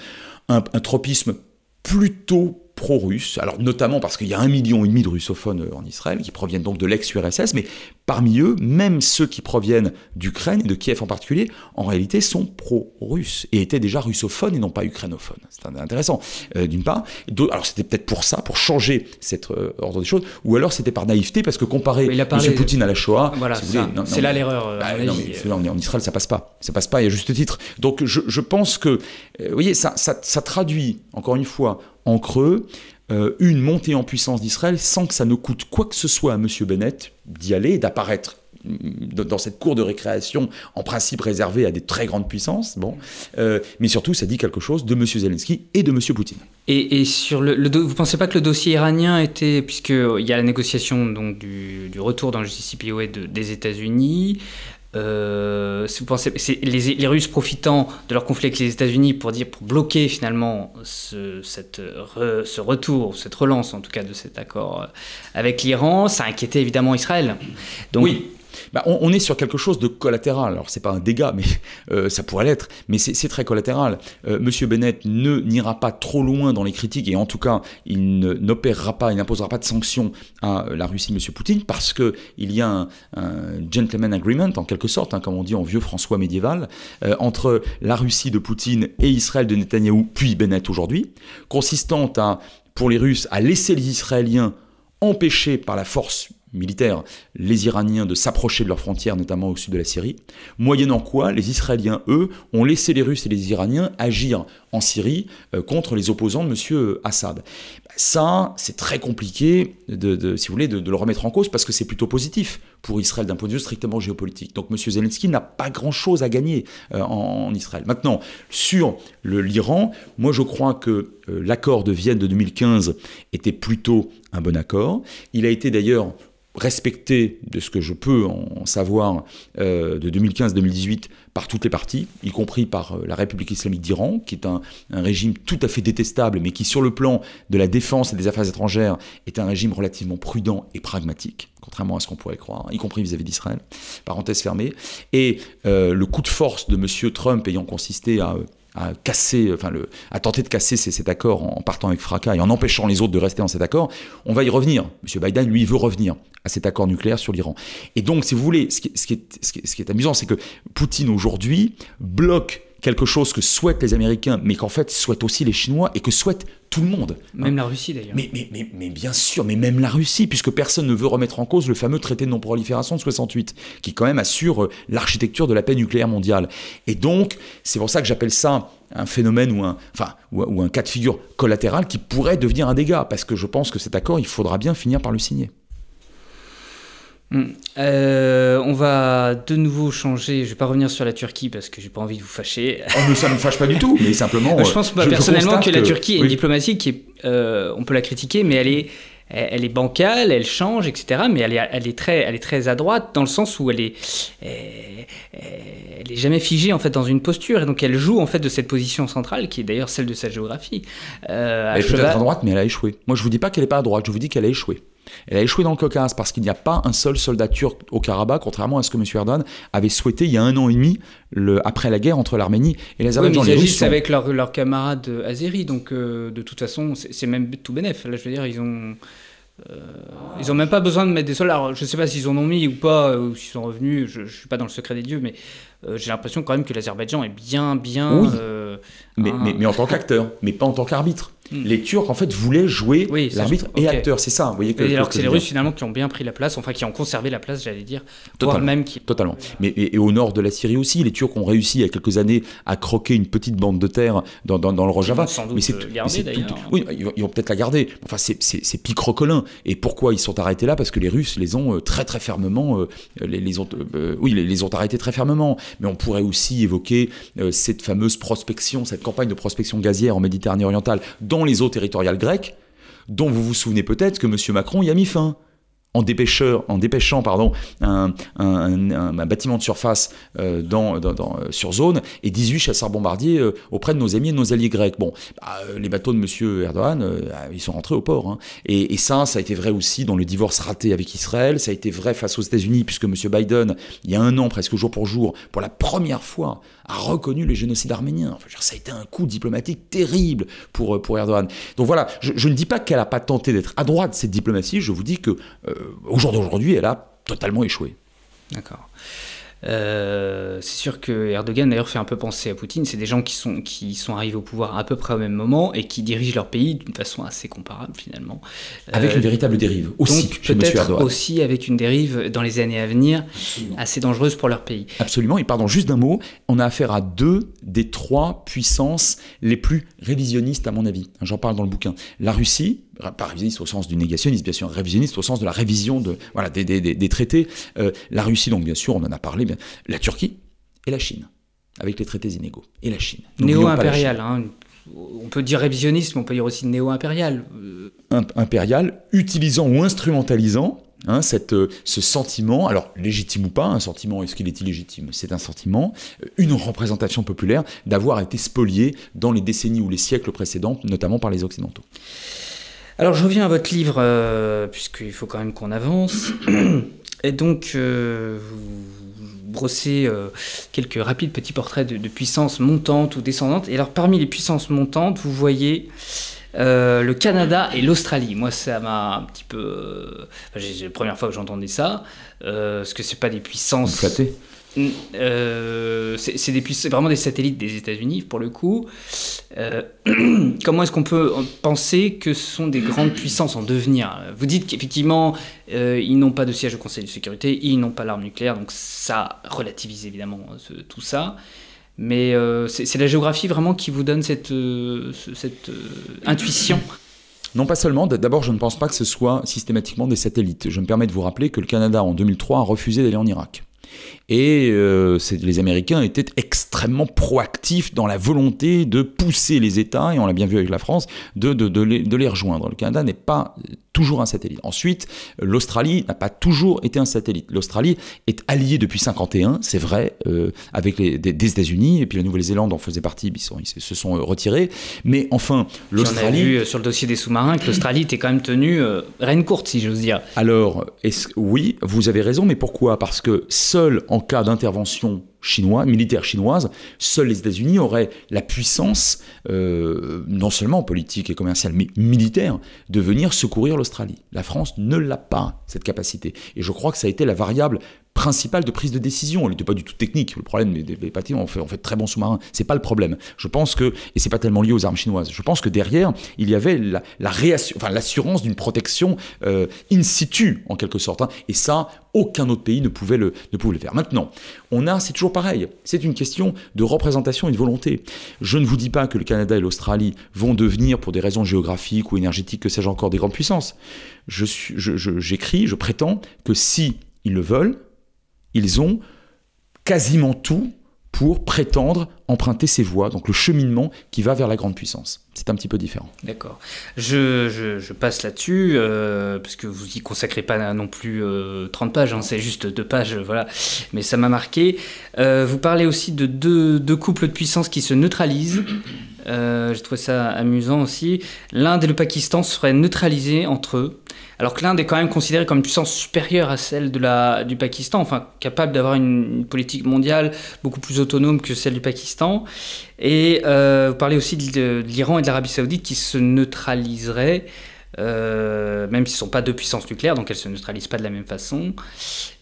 un tropisme plutôt pro-russes, alors notamment parce qu'il y a un million et demi de russophones euh, en Israël qui proviennent donc de l'ex-URSS, mais parmi eux, même ceux qui proviennent d'Ukraine et de Kiev en particulier, en réalité sont pro-russes et étaient déjà russophones et non pas ukrainophones. C'est intéressant, euh, d'une part. Alors c'était peut-être pour ça, pour changer cet euh, ordre des choses, ou alors c'était par naïveté parce que comparer M. Poutine à la Shoah, voilà, c'est là l'erreur. Bah, en Israël ça passe pas, ça passe pas, il y a juste titre. Donc je, pense que, vous voyez, ça, ça traduit encore une fois en creux euh, une montée en puissance d'Israël sans que ça ne coûte quoi que ce soit à M. Bennett d'y aller, d'apparaître mm, dans cette cour de récréation, en principe réservée à des très grandes puissances, bon, euh, mais surtout ça dit quelque chose de M. Zelensky et de M. Poutine. Et, sur le, vous pensez pas que le dossier iranien était, puisqu'il y a la négociation donc, du, retour dans le JCPOA des États-Unis, euh, si vous pensez, les, Russes profitant de leur conflit avec les États-Unis pour dire, pour bloquer finalement ce, cette ce retour, cette relance en tout cas de cet accord euh, avec l'Iran, ça inquiétait évidemment Israël. Oui. Bah, on, est sur quelque chose de collatéral. Alors c'est pas un dégât, mais euh, ça pourrait l'être, mais c'est très collatéral. Euh, Monsieur Bennett ne n'ira pas trop loin dans les critiques et en tout cas il n'opérera pas, il n'imposera pas de sanctions à la Russie, Monsieur Poutine, parce que il y a un, gentleman agreement en quelque sorte, hein, comme on dit en vieux François médiéval, euh, entre la Russie de Poutine et Israël de Netanyahou, puis Bennett aujourd'hui, consistant à pour les Russes à laisser les Israéliens empêchés par la force militaire les Iraniens de s'approcher de leurs frontières, notamment au sud de la Syrie, moyennant quoi les Israéliens, eux, ont laissé les Russes et les Iraniens agir en Syrie euh, contre les opposants de M. Assad. Ça, c'est très compliqué, si vous voulez, de, le remettre en cause parce que c'est plutôt positif pour Israël d'un point de vue strictement géopolitique. Donc M. Zelensky n'a pas grand-chose à gagner euh, en, Israël. Maintenant, sur l'Iran, moi je crois que euh, l'accord de Vienne de 2015 était plutôt un bon accord. Il a été d'ailleurs respecté, de ce que je peux en savoir, euh, de 2015-2018 par toutes les parties, y compris par euh, la République islamique d'Iran, qui est un, régime tout à fait détestable, mais qui sur le plan de la défense et des affaires étrangères est un régime relativement prudent et pragmatique, contrairement à ce qu'on pourrait croire, y compris vis-à-vis d'Israël. Parenthèse fermée. Et euh, le coup de force de M. Trump ayant consisté à à casser, enfin le, à tenter de casser cet accord en partant avec fracas et en empêchant les autres de rester dans cet accord. On va y revenir. M. Biden, lui, veut revenir à cet accord nucléaire sur l'Iran. Et donc, si vous voulez, ce qui, ce qui, est, ce qui est, amusant, c'est que Poutine aujourd'hui bloque quelque chose que souhaitent les Américains, mais qu'en fait souhaitent aussi les Chinois et que souhaite tout le monde. Même la Russie d'ailleurs. Mais, mais, mais, mais, bien sûr, mais même la Russie, puisque personne ne veut remettre en cause le fameux traité de non-prolifération de 68, qui quand même assure euh, l'architecture de la paix nucléaire mondiale. Et donc, c'est pour ça que j'appelle ça un phénomène ou un, enfin, ou un cas de figure collatéral qui pourrait devenir un dégât, parce que je pense que cet accord, il faudra bien finir par le signer. Hmm. Euh, on va de nouveau changer. Je vais pas revenir sur la Turquie parce que j'ai pas envie de vous fâcher. Oh, mais ça ne me fâche pas du tout. Mais simplement. je pense personnellement que, la Turquie est une diplomatie qui est, euh, on peut la critiquer, mais elle est, elle est bancale, elle change, etc. Mais elle est, elle est très, elle est très à droite dans le sens où elle est, elle est jamais figée en fait dans une posture et donc elle joue en fait de cette position centrale qui est d'ailleurs celle de sa géographie. Euh, elle est peut-être à droite, mais elle a échoué. Moi, je vous dis pas qu'elle est pas à droite. Je vous dis qu'elle a échoué. Elle a échoué dans le Caucase parce qu'il n'y a pas un seul soldat turc au Karabakh, contrairement à ce que M. Erdogan avait souhaité il y a un an et demi, le, après la guerre entre l'Arménie et l'Azerbaïdjan. Oui, ils agissent avec leurs leur camarades azéris, donc euh, de toute façon, c'est même tout bénef. Là, je veux dire, ils ont. Euh, ils n'ont même pas besoin de mettre des soldats. je ne sais pas s'ils en ont mis ou pas, euh, ou s'ils sont revenus. Je ne suis pas dans le secret des dieux, mais j'ai l'impression quand même que l'Azerbaïdjan est bien, bien. Oui. mais, mais, mais, en tant qu'acteur, mais pas en tant qu'arbitre. Hmm. Les Turcs, en fait, voulaient jouer l'arbitre et acteur. C'est ça, vous voyez. Que, alors que c'est les Russes, finalement, qui ont bien pris la place, enfin, qui ont conservé la place, j'allais dire. Totalement. Même qui... Totalement. Mais, et, au nord de la Syrie aussi, les Turcs ont réussi, il y a quelques années, à croquer une petite bande de terre dans, dans, le Rojava. mais c'est d'ailleurs. Oui, ils vont, peut-être la garder. Enfin, c'est picrocolin. Et pourquoi ils sont arrêtés là? Parce que les Russes les ont euh, très, très fermement. Euh, les, ont, euh, oui, les, les, ont arrêtés très fermement. Mais on pourrait aussi évoquer cette fameuse prospection, cette campagne de prospection gazière en Méditerranée orientale dans les eaux territoriales grec, dont vous vous souvenez peut-être que M. Macron y a mis fin en, dépêcheur, en dépêchant pardon, un, bâtiment de surface euh, dans, euh, sur zone et 18 chasseurs bombardiers euh, auprès de nos amis et de nos alliés grecs. Bon, bah, les bateaux de M. Erdogan, ils sont rentrés au port. Hein. Et, ça, ça a été vrai aussi dans le divorce raté avec Israël, ça a été vrai face aux États-Unis, puisque M. Biden, il y a un an, presque jour pour jour, pour la première fois, a reconnu le génocide arménien. Enfin, ça a été un coup diplomatique terrible pour, pour Erdogan. Donc voilà, je, ne dis pas qu'elle n'a pas tenté d'être à droite, cette diplomatie, je vous dis que au jour d'aujourd'hui, elle a totalement échoué. D'accord. Euh, c'est sûr que Erdogan d'ailleurs fait un peu penser à Poutine. C'est des gens qui sont, qui sont arrivés au pouvoir à peu près au même moment et qui dirigent leur pays d'une façon assez comparable finalement. Avec euh, une véritable dérive aussi. Peut-être aussi avec une dérive dans les années à venir assez dangereuse pour leur pays. Absolument. Et pardon, juste d'un mot, on a affaire à deux des trois puissances les plus révisionnistes à mon avis. J'en parle dans le bouquin. La Russie, pas révisionniste au sens du négationnisme, bien sûr, révisionniste au sens de la révision de, voilà, des, des, des, traités. Euh, la Russie, donc bien sûr, on en a parlé, bien, la Turquie et la Chine, avec les traités inégaux. Et la Chine. Néo-impérial, hein, on peut dire révisionnisme, on peut dire aussi néo-impérial. Impérial, utilisant ou instrumentalisant Hein, cette, euh, ce sentiment, alors légitime ou pas, un sentiment, est-ce qu'il est illégitime? C'est un sentiment, euh, une représentation populaire d'avoir été spolié dans les décennies ou les siècles précédents, notamment par les Occidentaux. Alors je reviens à votre livre, euh, puisqu'il faut quand même qu'on avance. Et donc, vous brossez quelques rapides petits portraits de, de puissances montantes ou descendantes. Et alors, parmi les puissances montantes, vous voyez euh, le Canada et l'Australie. Moi, ça m'a un petit peu. c'est la première fois que j'entendais ça. Euh, parce que c'est pas des puissances. Euh, c'est vraiment des satellites des États-Unis pour le coup. Euh, comment est-ce qu'on peut penser que ce sont des grandes puissances en devenir? Vous dites qu'effectivement ils n'ont pas de siège au Conseil de sécurité, ils n'ont pas l'arme nucléaire, donc ça relativise évidemment tout ça. Mais euh, c'est la géographie vraiment qui vous donne cette, euh, cette euh, intuition? Non, pas seulement. D'abord, je ne pense pas que ce soit systématiquement des satellites. Je me permets de vous rappeler que le Canada, en 2003, a refusé d'aller en Irak. Et euh, les Américains étaient extrêmement proactifs dans la volonté de pousser les États, et on l'a bien vu avec la France, de, de, les, de les, rejoindre. Le Canada n'est pas toujours un satellite. Ensuite, l'Australie n'a pas toujours été un satellite. L'Australie est alliée depuis 51, c'est vrai, euh, avec les, des, États-Unis, et puis la Nouvelle-Zélande en faisait partie, ils, sont, ils, se sont retirés. Mais enfin, l'Australie... On a vu euh, sur le dossier des sous-marins que l'Australie était quand même tenue reine courte, si j'ose dire. Alors, oui, vous avez raison, mais pourquoi? Parce que seul en cas d'intervention militaire chinoise, seuls les États-Unis auraient la puissance, euh, non seulement politique et commerciale, mais militaire, de venir secourir l'Australie. La France ne l'a pas, cette capacité. Et je crois que ça a été la variable principale de prise de décision. Elle n'était pas du tout technique. Le problème des, des on fait, on fait très bons sous-marins. C'est pas le problème. Je pense que, et c'est pas tellement lié aux armes chinoises, je pense que derrière, il y avait la, enfin, l'assurance d'une protection euh, in situ, en quelque sorte. Hein. Et ça, aucun autre pays ne pouvait le, ne pouvait le faire. Maintenant, on a, c'est toujours pareil. C'est une question de représentation et de volonté. Je ne vous dis pas que le Canada et l'Australie vont devenir, pour des raisons géographiques ou énergétiques, que sais-je encore, des grandes puissances. J'écris, je, je, je prétends que si ils le veulent, ils ont quasiment tout pour prétendre emprunter ces voies, donc le cheminement qui va vers la grande puissance. C'est un petit peu différent. D'accord. Je, passe là-dessus, euh, parce que vous y consacrez pas non plus 30 euh, pages, hein, c'est juste deux pages, voilà. Mais ça m'a marqué. Euh, vous parlez aussi de deux, deux, couples de puissance qui se neutralisent. J'ai trouvé ça amusant aussi. L'Inde et le Pakistan seraient neutralisés entre eux alors que l'Inde est quand même considérée comme une puissance supérieure à celle de la, du Pakistan, enfin capable d'avoir une, politique mondiale beaucoup plus autonome que celle du Pakistan. Et euh, vous parlez aussi de l'Iran et de l'Arabie saoudite qui se neutraliseraient euh, même s'ils ne sont pas deux puissances nucléaires, donc elles ne se neutralisent pas de la même façon.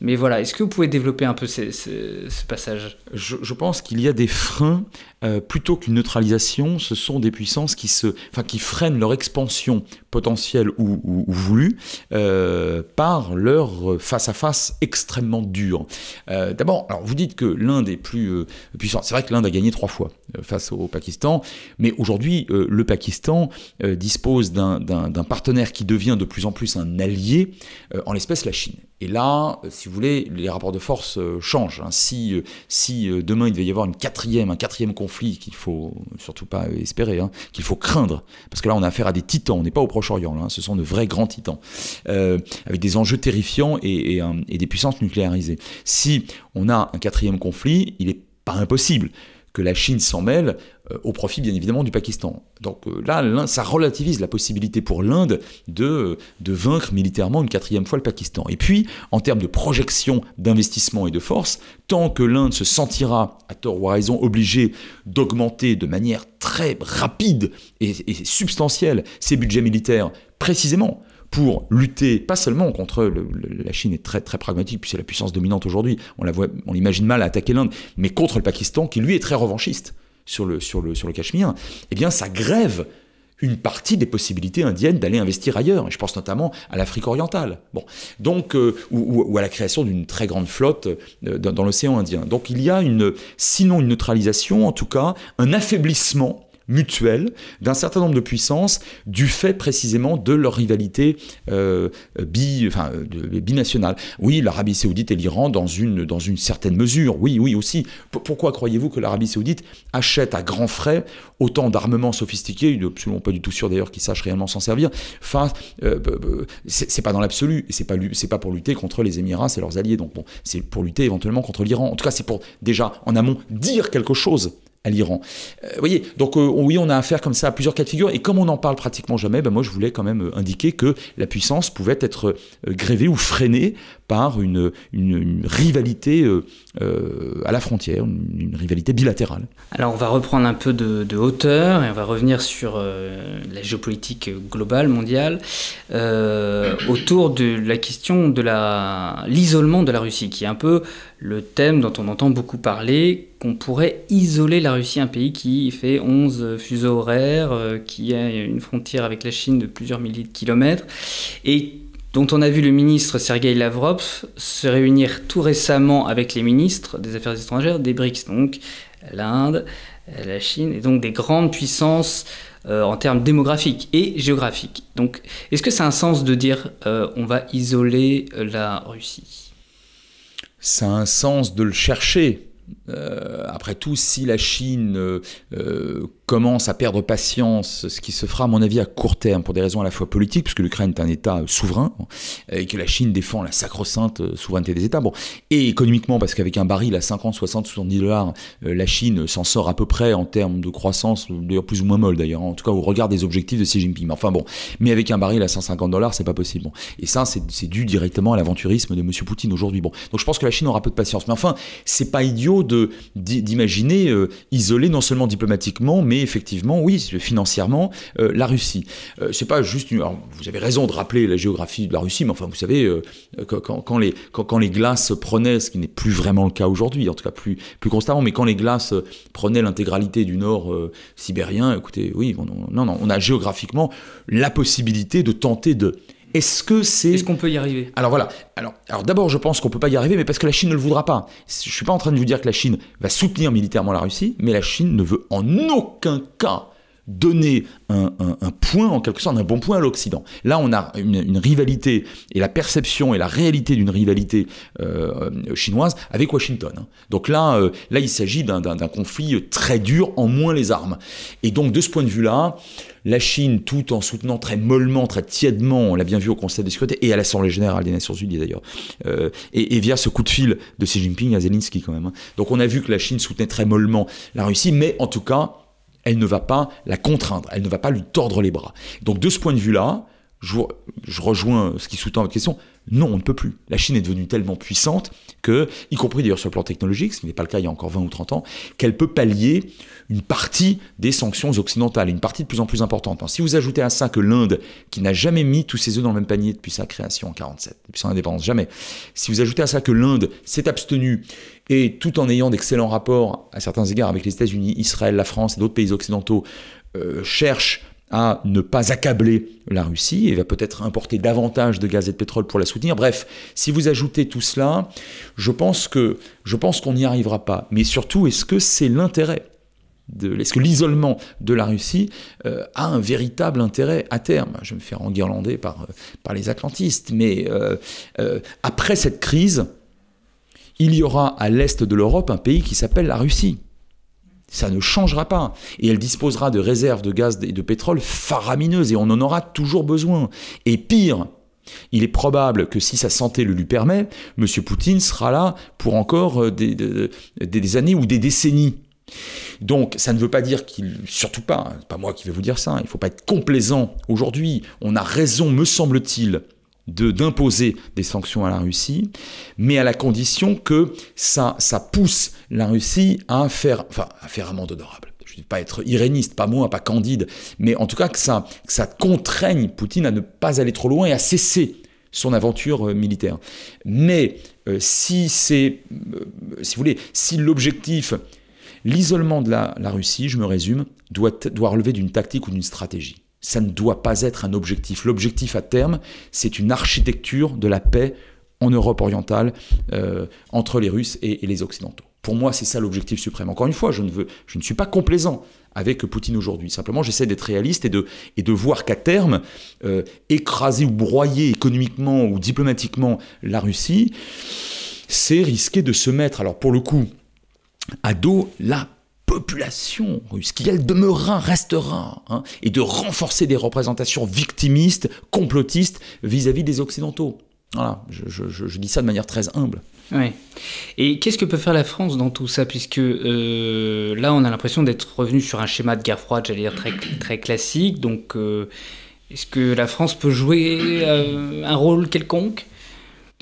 Mais voilà, est-ce que vous pouvez développer un peu ce, passage? Je, pense qu'il y a des freins, euh, plutôt qu'une neutralisation, ce sont des puissances qui, se, enfin, qui freinent leur expansion potentielle ou, voulue euh, par leur face-à-face extrêmement dur. D'abord, alors vous dites que l'Inde est plus puissante. C'est vrai que l'Inde a gagné trois fois face au Pakistan, mais aujourd'hui, le Pakistan dispose d'un partenariat partenaire qui devient de plus en plus un allié, euh, en l'espèce la Chine. Et là, euh, si vous voulez, les rapports de force euh, changent. Hein. Si, si demain il devait y avoir une quatrième, un quatrième conflit qu'il faut surtout pas espérer, hein, qu'il faut craindre, parce que là on a affaire à des titans, on n'est pas au Proche-Orient, hein. ce sont de vrais grands titans, avec des enjeux terrifiants et, et des puissances nucléarisées. Si on a un quatrième conflit, il n'est pas impossible que la Chine s'en mêle euh, au profit bien évidemment du Pakistan. Donc euh, là, ça relativise la possibilité pour l'Inde de, de vaincre militairement une quatrième fois le Pakistan. Et puis, en termes de projection d'investissement et de force, tant que l'Inde se sentira, à tort ou à raison, obligée d'augmenter de manière très rapide et substantielle ses budgets militaires, précisément pour lutter, pas seulement contre la Chine est très très pragmatique, puis c'est la puissance dominante aujourd'hui, on la voit, on l'imagine mal attaquer l'Inde, mais contre le Pakistan, qui lui est très revanchiste sur le, sur le, sur le Cachemire, eh bien ça grève une partie des possibilités indiennes d'aller investir ailleurs. Et je pense notamment à l'Afrique orientale. Bon, donc euh, ou, à la création d'une très grande flotte euh, dans, dans l'océan Indien. Donc il y a une, sinon une neutralisation, en tout cas un affaiblissement mutuelle d'un certain nombre de puissances du fait précisément de leur rivalité euh, bi, enfin, binationale. Oui, l'Arabie saoudite et l'Iran dans une, dans une certaine mesure, oui, oui aussi. pourquoi croyez-vous que l'Arabie saoudite achète à grands frais autant d'armements sophistiqués, il n'est absolument pas du tout sûr d'ailleurs qu'ils sachent réellement s'en servir, enfin, euh, c'est pas dans l'absolu, c'est pas, pas pour lutter contre les Émirats et leurs alliés, donc bon, c'est pour lutter éventuellement contre l'Iran. En tout cas, c'est pour déjà en amont dire quelque chose à l'Iran. Euh, vous voyez, donc euh, oui, on a affaire comme ça à plusieurs cas de figure, et comme on n'en parle pratiquement jamais, ben moi je voulais quand même indiquer que la puissance pouvait être grévée ou freinée par une, une, rivalité à la frontière, une, rivalité bilatérale. Alors on va reprendre un peu de, de hauteur et on va revenir sur la géopolitique globale, mondiale, autour de la question de l'isolement de la Russie, qui est un peu le thème dont on entend beaucoup parler, qu'on pourrait isoler la Russie, un pays qui fait 11 fuseaux horaires, euh, qui a une frontière avec la Chine de plusieurs milliers de kilomètres, et dont on a vu le ministre Sergei Lavrov se réunir tout récemment avec les ministres des Affaires étrangères des BRICS, donc l'Inde, la Chine, et donc des grandes puissances euh, en termes démographiques et géographiques. Donc, est-ce que c'est un sens de dire euh, on va isoler la Russie? Ça a un sens de le chercher. Euh, après tout, si la Chine euh, euh, commence à perdre patience, ce qui se fera à mon avis à court terme pour des raisons à la fois politiques, puisque l'Ukraine est un État souverain, et que la Chine défend la sacro-sainte souveraineté des États, bon, et économiquement, parce qu'avec un baril à 50, 60, 70 dollars, la Chine s'en sort à peu près en termes de croissance, d'ailleurs plus ou moins molle d'ailleurs, en tout cas au regard des objectifs de Xi Jinping. Enfin bon, mais avec un baril à 150 dollars, c'est pas possible. Et ça, c'est dû directement à l'aventurisme de M. Poutine aujourd'hui. Bon. Donc je pense que la Chine aura peu de patience. Mais enfin, c'est pas idiot de d'imaginer euh, isoler non seulement diplomatiquement, mais effectivement, oui, financièrement, euh, la Russie. Euh, c'est pas juste. Une, vous avez raison de rappeler la géographie de la Russie, mais enfin, vous savez, quand, les, quand, les glaces prenaient, ce qui n'est plus vraiment le cas aujourd'hui, en tout cas plus, plus constamment, mais quand les glaces prenaient l'intégralité du nord sibérien, écoutez, oui, non, non, on a géographiquement la possibilité de tenter de est-ce que c'est. Est-ce qu'on peut y arriver? Alors voilà. Alors, alors d'abord, je pense qu'on peut pas y arriver, mais parce que la Chine ne le voudra pas. Je suis pas en train de vous dire que la Chine va soutenir militairement la Russie, mais la Chine ne veut en aucun cas donner un, point, en quelque sorte, un bon point à l'Occident. Là, on a une, rivalité, et la perception et la réalité d'une rivalité euh, chinoise avec Washington. Hein. Donc là, euh, là il s'agit d'un conflit très dur, en moins les armes. Et donc, de ce point de vue-là, la Chine, tout en soutenant très mollement, très tièdement, on l'a bien vu au Conseil de sécurité et à l'Assemblée générale des Nations Unies d'ailleurs, euh, et, via ce coup de fil de Xi Jinping à Zelensky quand même. Hein. Donc on a vu que la Chine soutenait très mollement la Russie, mais en tout cas, elle ne va pas la contraindre, elle ne va pas lui tordre les bras. Donc de ce point de vue-là, je, rejoins ce qui sous-tend votre question, non, on ne peut plus. La Chine est devenue tellement puissante que, y compris d'ailleurs sur le plan technologique, ce qui n'est pas le cas il y a encore 20 ou 30 ans, qu'elle peut pallier une partie des sanctions occidentales, une partie de plus en plus importante. Si vous ajoutez à ça que l'Inde, qui n'a jamais mis tous ses œufs dans le même panier depuis sa création en 47, depuis son indépendance, jamais, si vous ajoutez à ça que l'Inde s'est abstenue, et tout en ayant d'excellents rapports à certains égards avec les États-Unis, Israël, la France et d'autres pays occidentaux, euh, cherche à ne pas accabler la Russie et va peut-être importer davantage de gaz et de pétrole pour la soutenir. Bref, si vous ajoutez tout cela, je pense que je pense qu'on n'y arrivera pas. Mais surtout, est-ce que c'est l'intérêt est-ce que l'isolement de la Russie euh, a un véritable intérêt à terme? Je me fais enguirlander par, euh, par les atlantistes, mais euh, après cette crise, il y aura à l'est de l'Europe un pays qui s'appelle la Russie. Ça ne changera pas. Et elle disposera de réserves de gaz et de pétrole faramineuses, et on en aura toujours besoin. Et pire, il est probable que si sa santé le lui permet, M. Poutine sera là pour encore des, des années ou des décennies. Donc, ça ne veut pas dire qu'il, surtout pas, hein, pas moi qui vais vous dire ça, il ne faut pas être complaisant aujourd'hui. On a raison, me semble-t-il, de d'imposer des sanctions à la Russie, mais à la condition que ça, ça pousse la Russie à faire, enfin, à faire amende honorable. Je ne dis pas être iréniste, pas moi, pas candide, mais en tout cas que ça, que ça contraigne Poutine à ne pas aller trop loin et à cesser son aventure euh, militaire. Mais euh, si c'est, euh, si vous voulez, si l'objectif L'isolement de la, Russie, je me résume, doit, doit relever d'une tactique ou d'une stratégie. Ça ne doit pas être un objectif. L'objectif à terme, c'est une architecture de la paix en Europe orientale euh, entre les Russes et, les Occidentaux. Pour moi, c'est ça l'objectif suprême. Encore une fois, je ne, veux, je ne suis pas complaisant avec Poutine aujourd'hui. Simplement, j'essaie d'être réaliste et de, et de voir qu'à terme, euh, écraser ou broyer économiquement ou diplomatiquement la Russie, c'est risquer de se mettre, alors pour le coup, à dos la population russe, qui elle demeurera, restera, hein, et de renforcer des représentations victimistes, complotistes vis-à-vis des Occidentaux. Voilà, je, dis ça de manière très humble. Oui. Et qu'est-ce que peut faire la France dans tout ça Puisque euh, là, on a l'impression d'être revenu sur un schéma de guerre froide, j'allais dire très, très classique. Donc, euh, est-ce que la France peut jouer un rôle quelconque?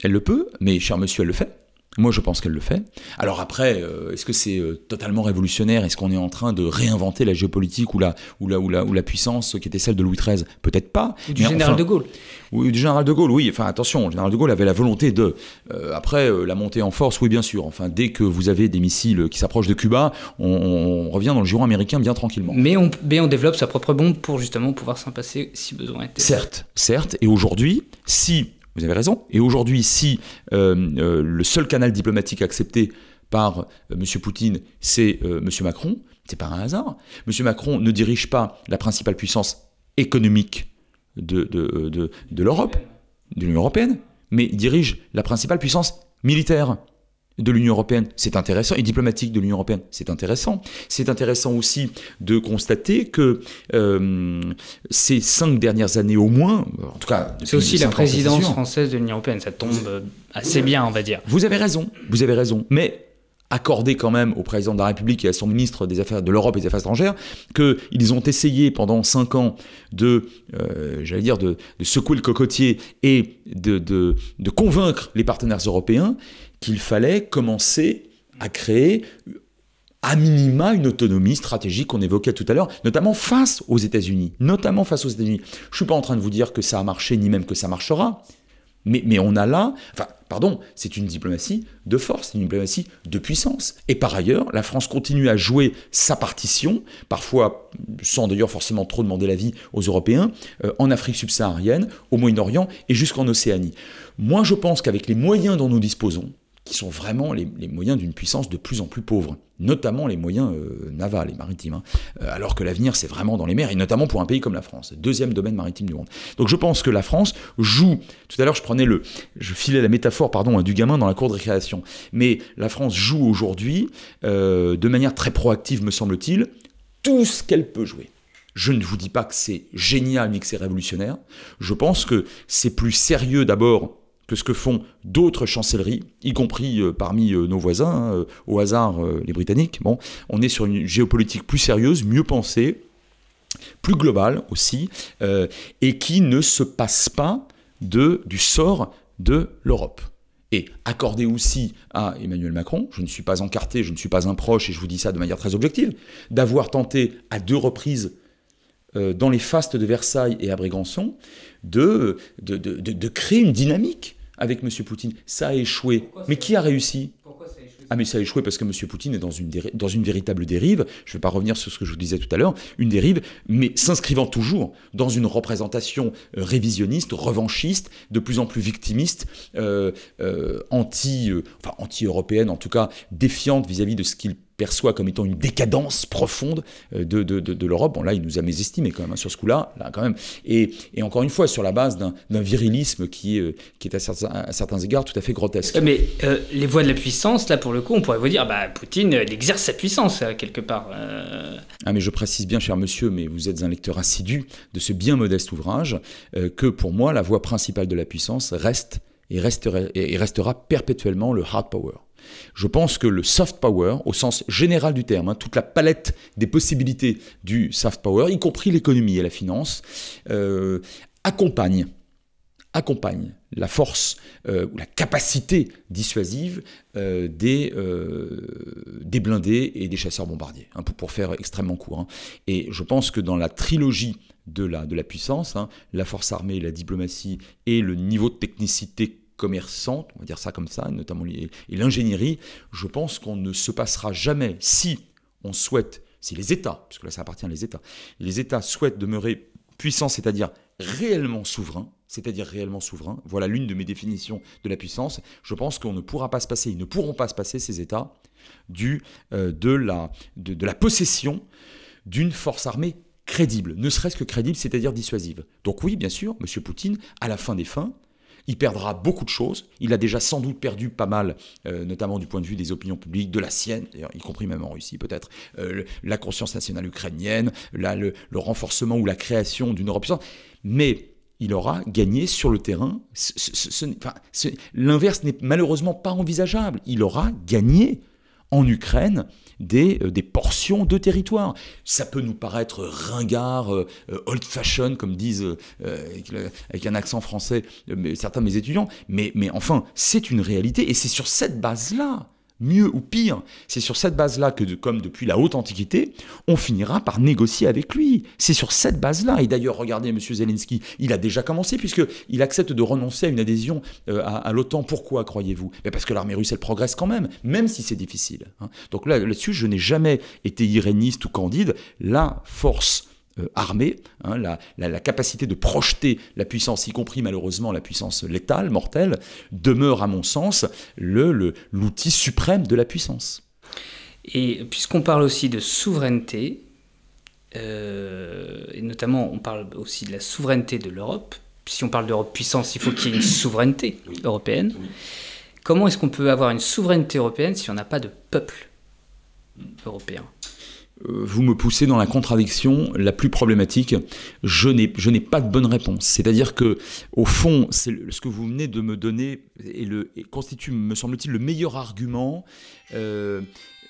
Elle le peut, mais cher monsieur, elle le fait. Moi, je pense qu'elle le fait. Alors après, euh, est-ce que c'est euh, totalement révolutionnaire? Est-ce qu'on est en train de réinventer la géopolitique ou la, ou la, ou la, ou la puissance qui était celle de Louis XIII Peut-être pas. du général de Gaulle. Oui, du général de Gaulle, oui. Enfin, attention, le général de Gaulle avait la volonté de. Euh, après, la montée en force, oui, bien sûr. Enfin, dès que vous avez des missiles qui s'approchent de Cuba, on, revient dans le giron américain bien tranquillement. Mais on, mais on développe sa propre bombe pour justement pouvoir s'en passer si besoin était. Certes, certes. Et aujourd'hui, si vous avez raison. Et aujourd'hui, si euh, euh, le seul canal diplomatique accepté par euh, M. Poutine, c'est M. Macron, c'est pas un hasard. M. Macron ne dirige pas la principale puissance économique de, de, de l'Europe, de l'Union européenne, mais dirige la principale puissance militaire de l'Union européenne, c'est intéressant, et diplomatique de l'Union européenne, c'est intéressant. C'est intéressant aussi de constater que euh, ces cinq dernières années au moins, en tout cas... C'est aussi la présidence française de l'Union européenne, ça tombe assez bien, on va dire. Vous avez raison, vous avez raison, mais accorder quand même au président de la République et à son ministre des Affaires de l'Europe et des Affaires étrangères qu'ils ont essayé pendant cinq ans de, euh, j'allais dire, de, secouer le cocotier et de, de convaincre les partenaires européens qu'il fallait commencer à créer à minima une autonomie stratégique qu'on évoquait tout à l'heure, notamment face aux États-Unis. Notamment face aux États-Unis. Je ne suis pas en train de vous dire que ça a marché, ni même que ça marchera, mais, mais on a là, enfin, pardon, c'est une diplomatie de force, une diplomatie de puissance. Et par ailleurs, la France continue à jouer sa partition, parfois sans d'ailleurs forcément trop demander l'avis aux Européens, euh, en Afrique subsaharienne, au Moyen-Orient et jusqu'en Océanie. Moi, je pense qu'avec les moyens dont nous disposons, qui sont vraiment les, moyens d'une puissance de plus en plus pauvre, notamment les moyens euh, navals et maritimes, hein. euh, alors que l'avenir c'est vraiment dans les mers, et notamment pour un pays comme la France, deuxième domaine maritime du monde. Donc je pense que la France joue, tout à l'heure je prenais le, je filais la métaphore, pardon, hein, du gamin dans la cour de récréation, mais la France joue aujourd'hui, euh, de manière très proactive me semble-t-il, tout ce qu'elle peut jouer. Je ne vous dis pas que c'est génial ni que c'est révolutionnaire. Je pense que c'est plus sérieux d'abord que ce que font d'autres chancelleries, y compris euh, parmi euh, nos voisins, hein, euh, au hasard les Britanniques. Bon, on est sur une géopolitique plus sérieuse, mieux pensée, plus globale aussi, et qui ne se passe pas de, du sort de l'Europe. Et accorder aussi à Emmanuel Macron, je ne suis pas encarté, je ne suis pas un proche, et je vous dis ça de manière très objective, d'avoir tenté à deux reprises dans les fastes de Versailles et à Brégançon de, de, de créer une dynamique avec M. Poutine. Ça a échoué. Mais qui a réussi? Ah mais ça a échoué parce que M. Poutine est dans une, dans une véritable dérive, je ne vais pas revenir sur ce que je vous disais tout à l'heure, une dérive, mais s'inscrivant toujours dans une représentation euh, révisionniste, revanchiste, de plus en plus victimiste, euh, euh, anti, enfin, anti-européenne, en tout cas défiante vis-à-vis de ce qu'il perçoit comme étant une décadence profonde de, de, de, l'Europe. Bon, là, il nous a mésestimés quand même hein, sur ce coup-là, là, quand même. Et, et, encore une fois, sur la base d'un virilisme qui est, qui est à certains, à certains, égards tout à fait grotesque. Mais les voies de la puissance, là, pour le coup, on pourrait vous dire, bah, Poutine, il exerce sa puissance, euh, quelque part. Euh. Ah, mais je précise bien, cher monsieur, mais vous êtes un lecteur assidu de ce bien modeste ouvrage, euh, que pour moi, la voie principale de la puissance reste et, restera, et restera perpétuellement le hard power. Je pense que le soft power, au sens général du terme, hein, toute la palette des possibilités du soft power, y compris l'économie et la finance, accompagne accompagne la force euh, ou la capacité dissuasive euh, des, euh, blindés et des chasseurs bombardiers, hein, pour, faire extrêmement court. Hein. Et je pense que dans la trilogie de la, de la puissance, la force armée, la diplomatie et le niveau de technicité commerçante, on va dire ça comme ça, notamment et l'ingénierie, je pense qu'on ne se passera jamais si on souhaite, si les États, puisque là ça appartient à les États, les États souhaitent demeurer puissants, c'est-à-dire réellement souverains, c'est-à-dire réellement souverain. Voilà l'une de mes définitions de la puissance. Je pense qu'on ne pourra pas se passer, ils ne pourront pas se passer ces États du, euh, de, la, de, la possession d'une force armée crédible, ne serait-ce que crédible, c'est-à-dire dissuasive. Donc oui, bien sûr, M. Poutine, à la fin des fins, il perdra beaucoup de choses. Il a déjà sans doute perdu pas mal, euh, notamment du point de vue des opinions publiques, de la sienne, y compris même en Russie peut-être, euh, la conscience nationale ukrainienne, le, le, renforcement ou la création d'une Europe puissante. Mais il aura gagné sur le terrain. L'inverse n'est malheureusement pas envisageable. Il aura gagné en Ukraine des, euh, des, portions de territoire. Ça peut nous paraître ringard, euh, old-fashioned, comme disent avec, un accent français certains de mes étudiants, mais, mais enfin, c'est une réalité et c'est sur cette base-là mieux ou pire. C'est sur cette base-là que, comme depuis la haute antiquité, on finira par négocier avec lui. C'est sur cette base-là. Et d'ailleurs, regardez, M. Zelensky, il a déjà commencé puisqu'il accepte de renoncer à une adhésion euh, à, l'OTAN. Pourquoi, croyez-vous? Parce que l'armée russe, elle progresse quand même, même si c'est difficile. Hein. Donc là, là-dessus, je n'ai jamais été iréniste ou candide. La force armée, hein, la, capacité de projeter la puissance, y compris malheureusement la puissance létale, mortelle, demeure à mon sens l'outil suprême de la puissance. Et puisqu'on parle aussi de souveraineté, euh, et notamment on parle aussi de la souveraineté de l'Europe, si on parle d'Europe puissance, il faut qu'il y ait une souveraineté européenne. Comment est-ce qu'on peut avoir une souveraineté européenne si on n'a pas de peuple européen? euh, vous me poussez dans la contradiction la plus problématique. Je n'ai, pas de bonne réponse. C'est-à-dire que, au fond, ce que vous venez de me donner et le, constitue, me semble-t-il, le meilleur argument euh,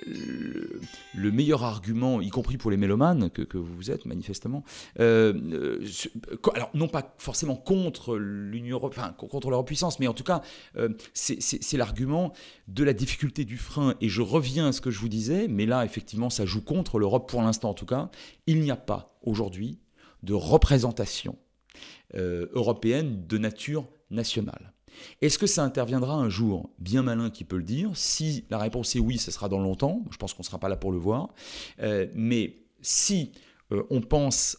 le, meilleur argument, y compris pour les mélomanes que, vous êtes manifestement, euh, euh, alors non pas forcément contre l'Union européenne, enfin contre leur puissance, mais en tout cas, euh, c'est l'argument de la difficulté du frein. Et je reviens à ce que je vous disais, mais là, effectivement, ça joue contre l'Europe pour l'instant en tout cas. Il n'y a pas aujourd'hui de représentation européenne de nature nationale. Est-ce que ça interviendra un jour Bien malin qui peut le dire. Si la réponse est oui, ce sera dans longtemps. Je pense qu'on ne sera pas là pour le voir. Euh, mais si euh, on pense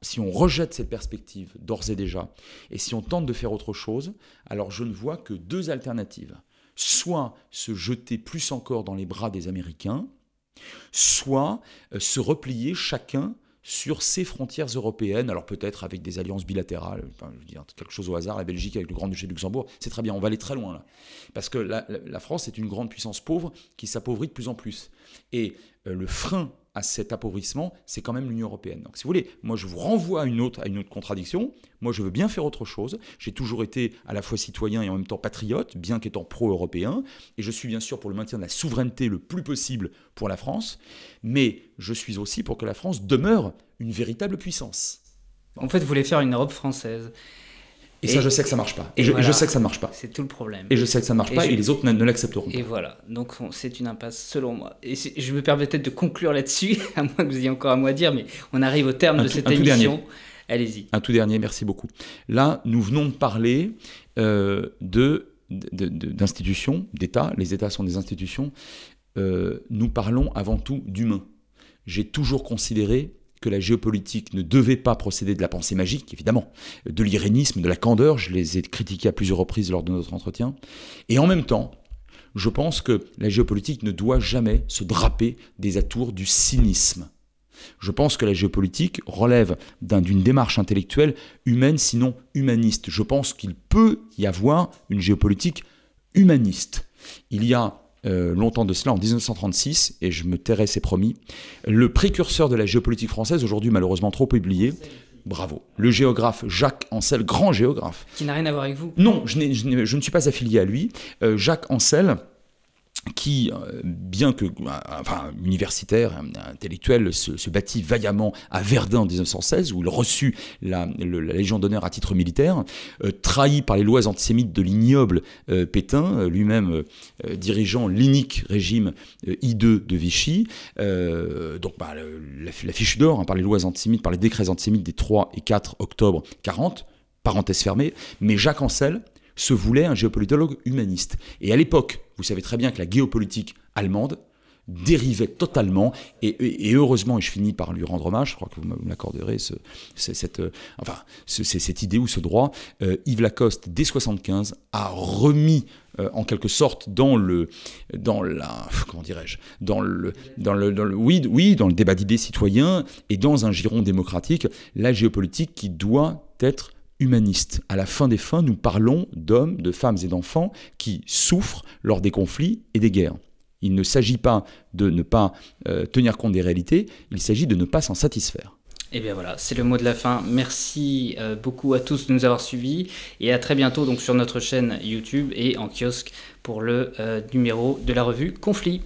si on rejette cette perspective d'ores et déjà, et si on tente de faire autre chose, alors je ne vois que deux alternatives. Soit se jeter plus encore dans les bras des Américains, soit euh, se replier chacun sur ces frontières européennes, alors peut-être avec des alliances bilatérales, je veux dire, quelque chose au hasard, la Belgique avec le Grand-Duché de Luxembourg, c'est très bien, on va aller très loin là. Parce que la, la France est une grande puissance pauvre qui s'appauvrit de plus en plus. Et euh, le frein à cet appauvrissement, c'est quand même l'Union européenne. Donc si vous voulez, moi je vous renvoie à une autre, à une autre contradiction. Moi je veux bien faire autre chose. J'ai toujours été à la fois citoyen et en même temps patriote, bien qu'étant pro-européen. Et je suis bien sûr pour le maintien de la souveraineté le plus possible pour la France. Mais je suis aussi pour que la France demeure une véritable puissance. En fait, vous voulez faire une Europe française. Et, ça, je sais que ça marche pas. Et, je, sais que ça ne marche pas. C'est tout le problème. Et je sais que ça ne marche pas et les autres ne, l'accepteront pas. Et voilà. Donc c'est une impasse selon moi. Et je me permets peut-être de conclure là-dessus, à moins que vous ayez encore à moi dire, mais on arrive au terme de cette émission. Allez-y. Un tout dernier, merci beaucoup. Là, nous venons de parler euh, de d'institutions, d'États. Les États sont des institutions. Euh, nous parlons avant tout d'humains. J'ai toujours considéré que la géopolitique ne devait pas procéder de la pensée magique, évidemment, de l'irénisme, de la candeur, je les ai critiqués à plusieurs reprises lors de notre entretien, et en même temps, je pense que la géopolitique ne doit jamais se draper des atours du cynisme. Je pense que la géopolitique relève d'une démarche intellectuelle humaine, sinon humaniste. Je pense qu'il peut y avoir une géopolitique humaniste. Il y a euh, longtemps de cela, en 1936, et je me tairai, c'est promis, le précurseur de la géopolitique française, aujourd'hui malheureusement trop oublié, bravo, le géographe Jacques Ancel, grand géographe. Qui n'a rien à voir avec vous Non, je, je ne suis pas affilié à lui. Euh, Jacques Ancel, qui, euh, bien que enfin, universitaire, intellectuel, se, bâtit vaillamment à Verdun en 1916, où il reçut la, Légion d'honneur à titre militaire, euh, trahi par les lois antisémites de l'ignoble euh, Pétain, lui-même dirigeant l'inique régime I2 de Vichy, donc bah, la, fiche d'or hein, par les lois antisémites, par les décrets antisémites des 3 et 4 octobre 40, parenthèse fermée, mais Jacques Ancel, se voulait un géopolitologue humaniste. Et à l'époque, vous savez très bien que la géopolitique allemande dérivait totalement, et, heureusement, et je finis par lui rendre hommage, je crois que vous m'accorderez euh, cette idée ou ce droit, euh, Yves Lacoste, dès 75, a remis euh, en quelque sorte dans le dans la comment dirais-je dans le dans le, oui oui dans le débat d'idées citoyens et dans un giron démocratique la géopolitique qui doit être humaniste. À la fin des fins, nous parlons d'hommes, de femmes et d'enfants qui souffrent lors des conflits et des guerres. Il ne s'agit pas de ne pas euh, tenir compte des réalités, il s'agit de ne pas s'en satisfaire. Et bien voilà, c'est le mot de la fin. Merci euh, beaucoup à tous de nous avoir suivis et à très bientôt donc sur notre chaîne YouTube et en kiosque pour le euh, numéro de la revue Conflit.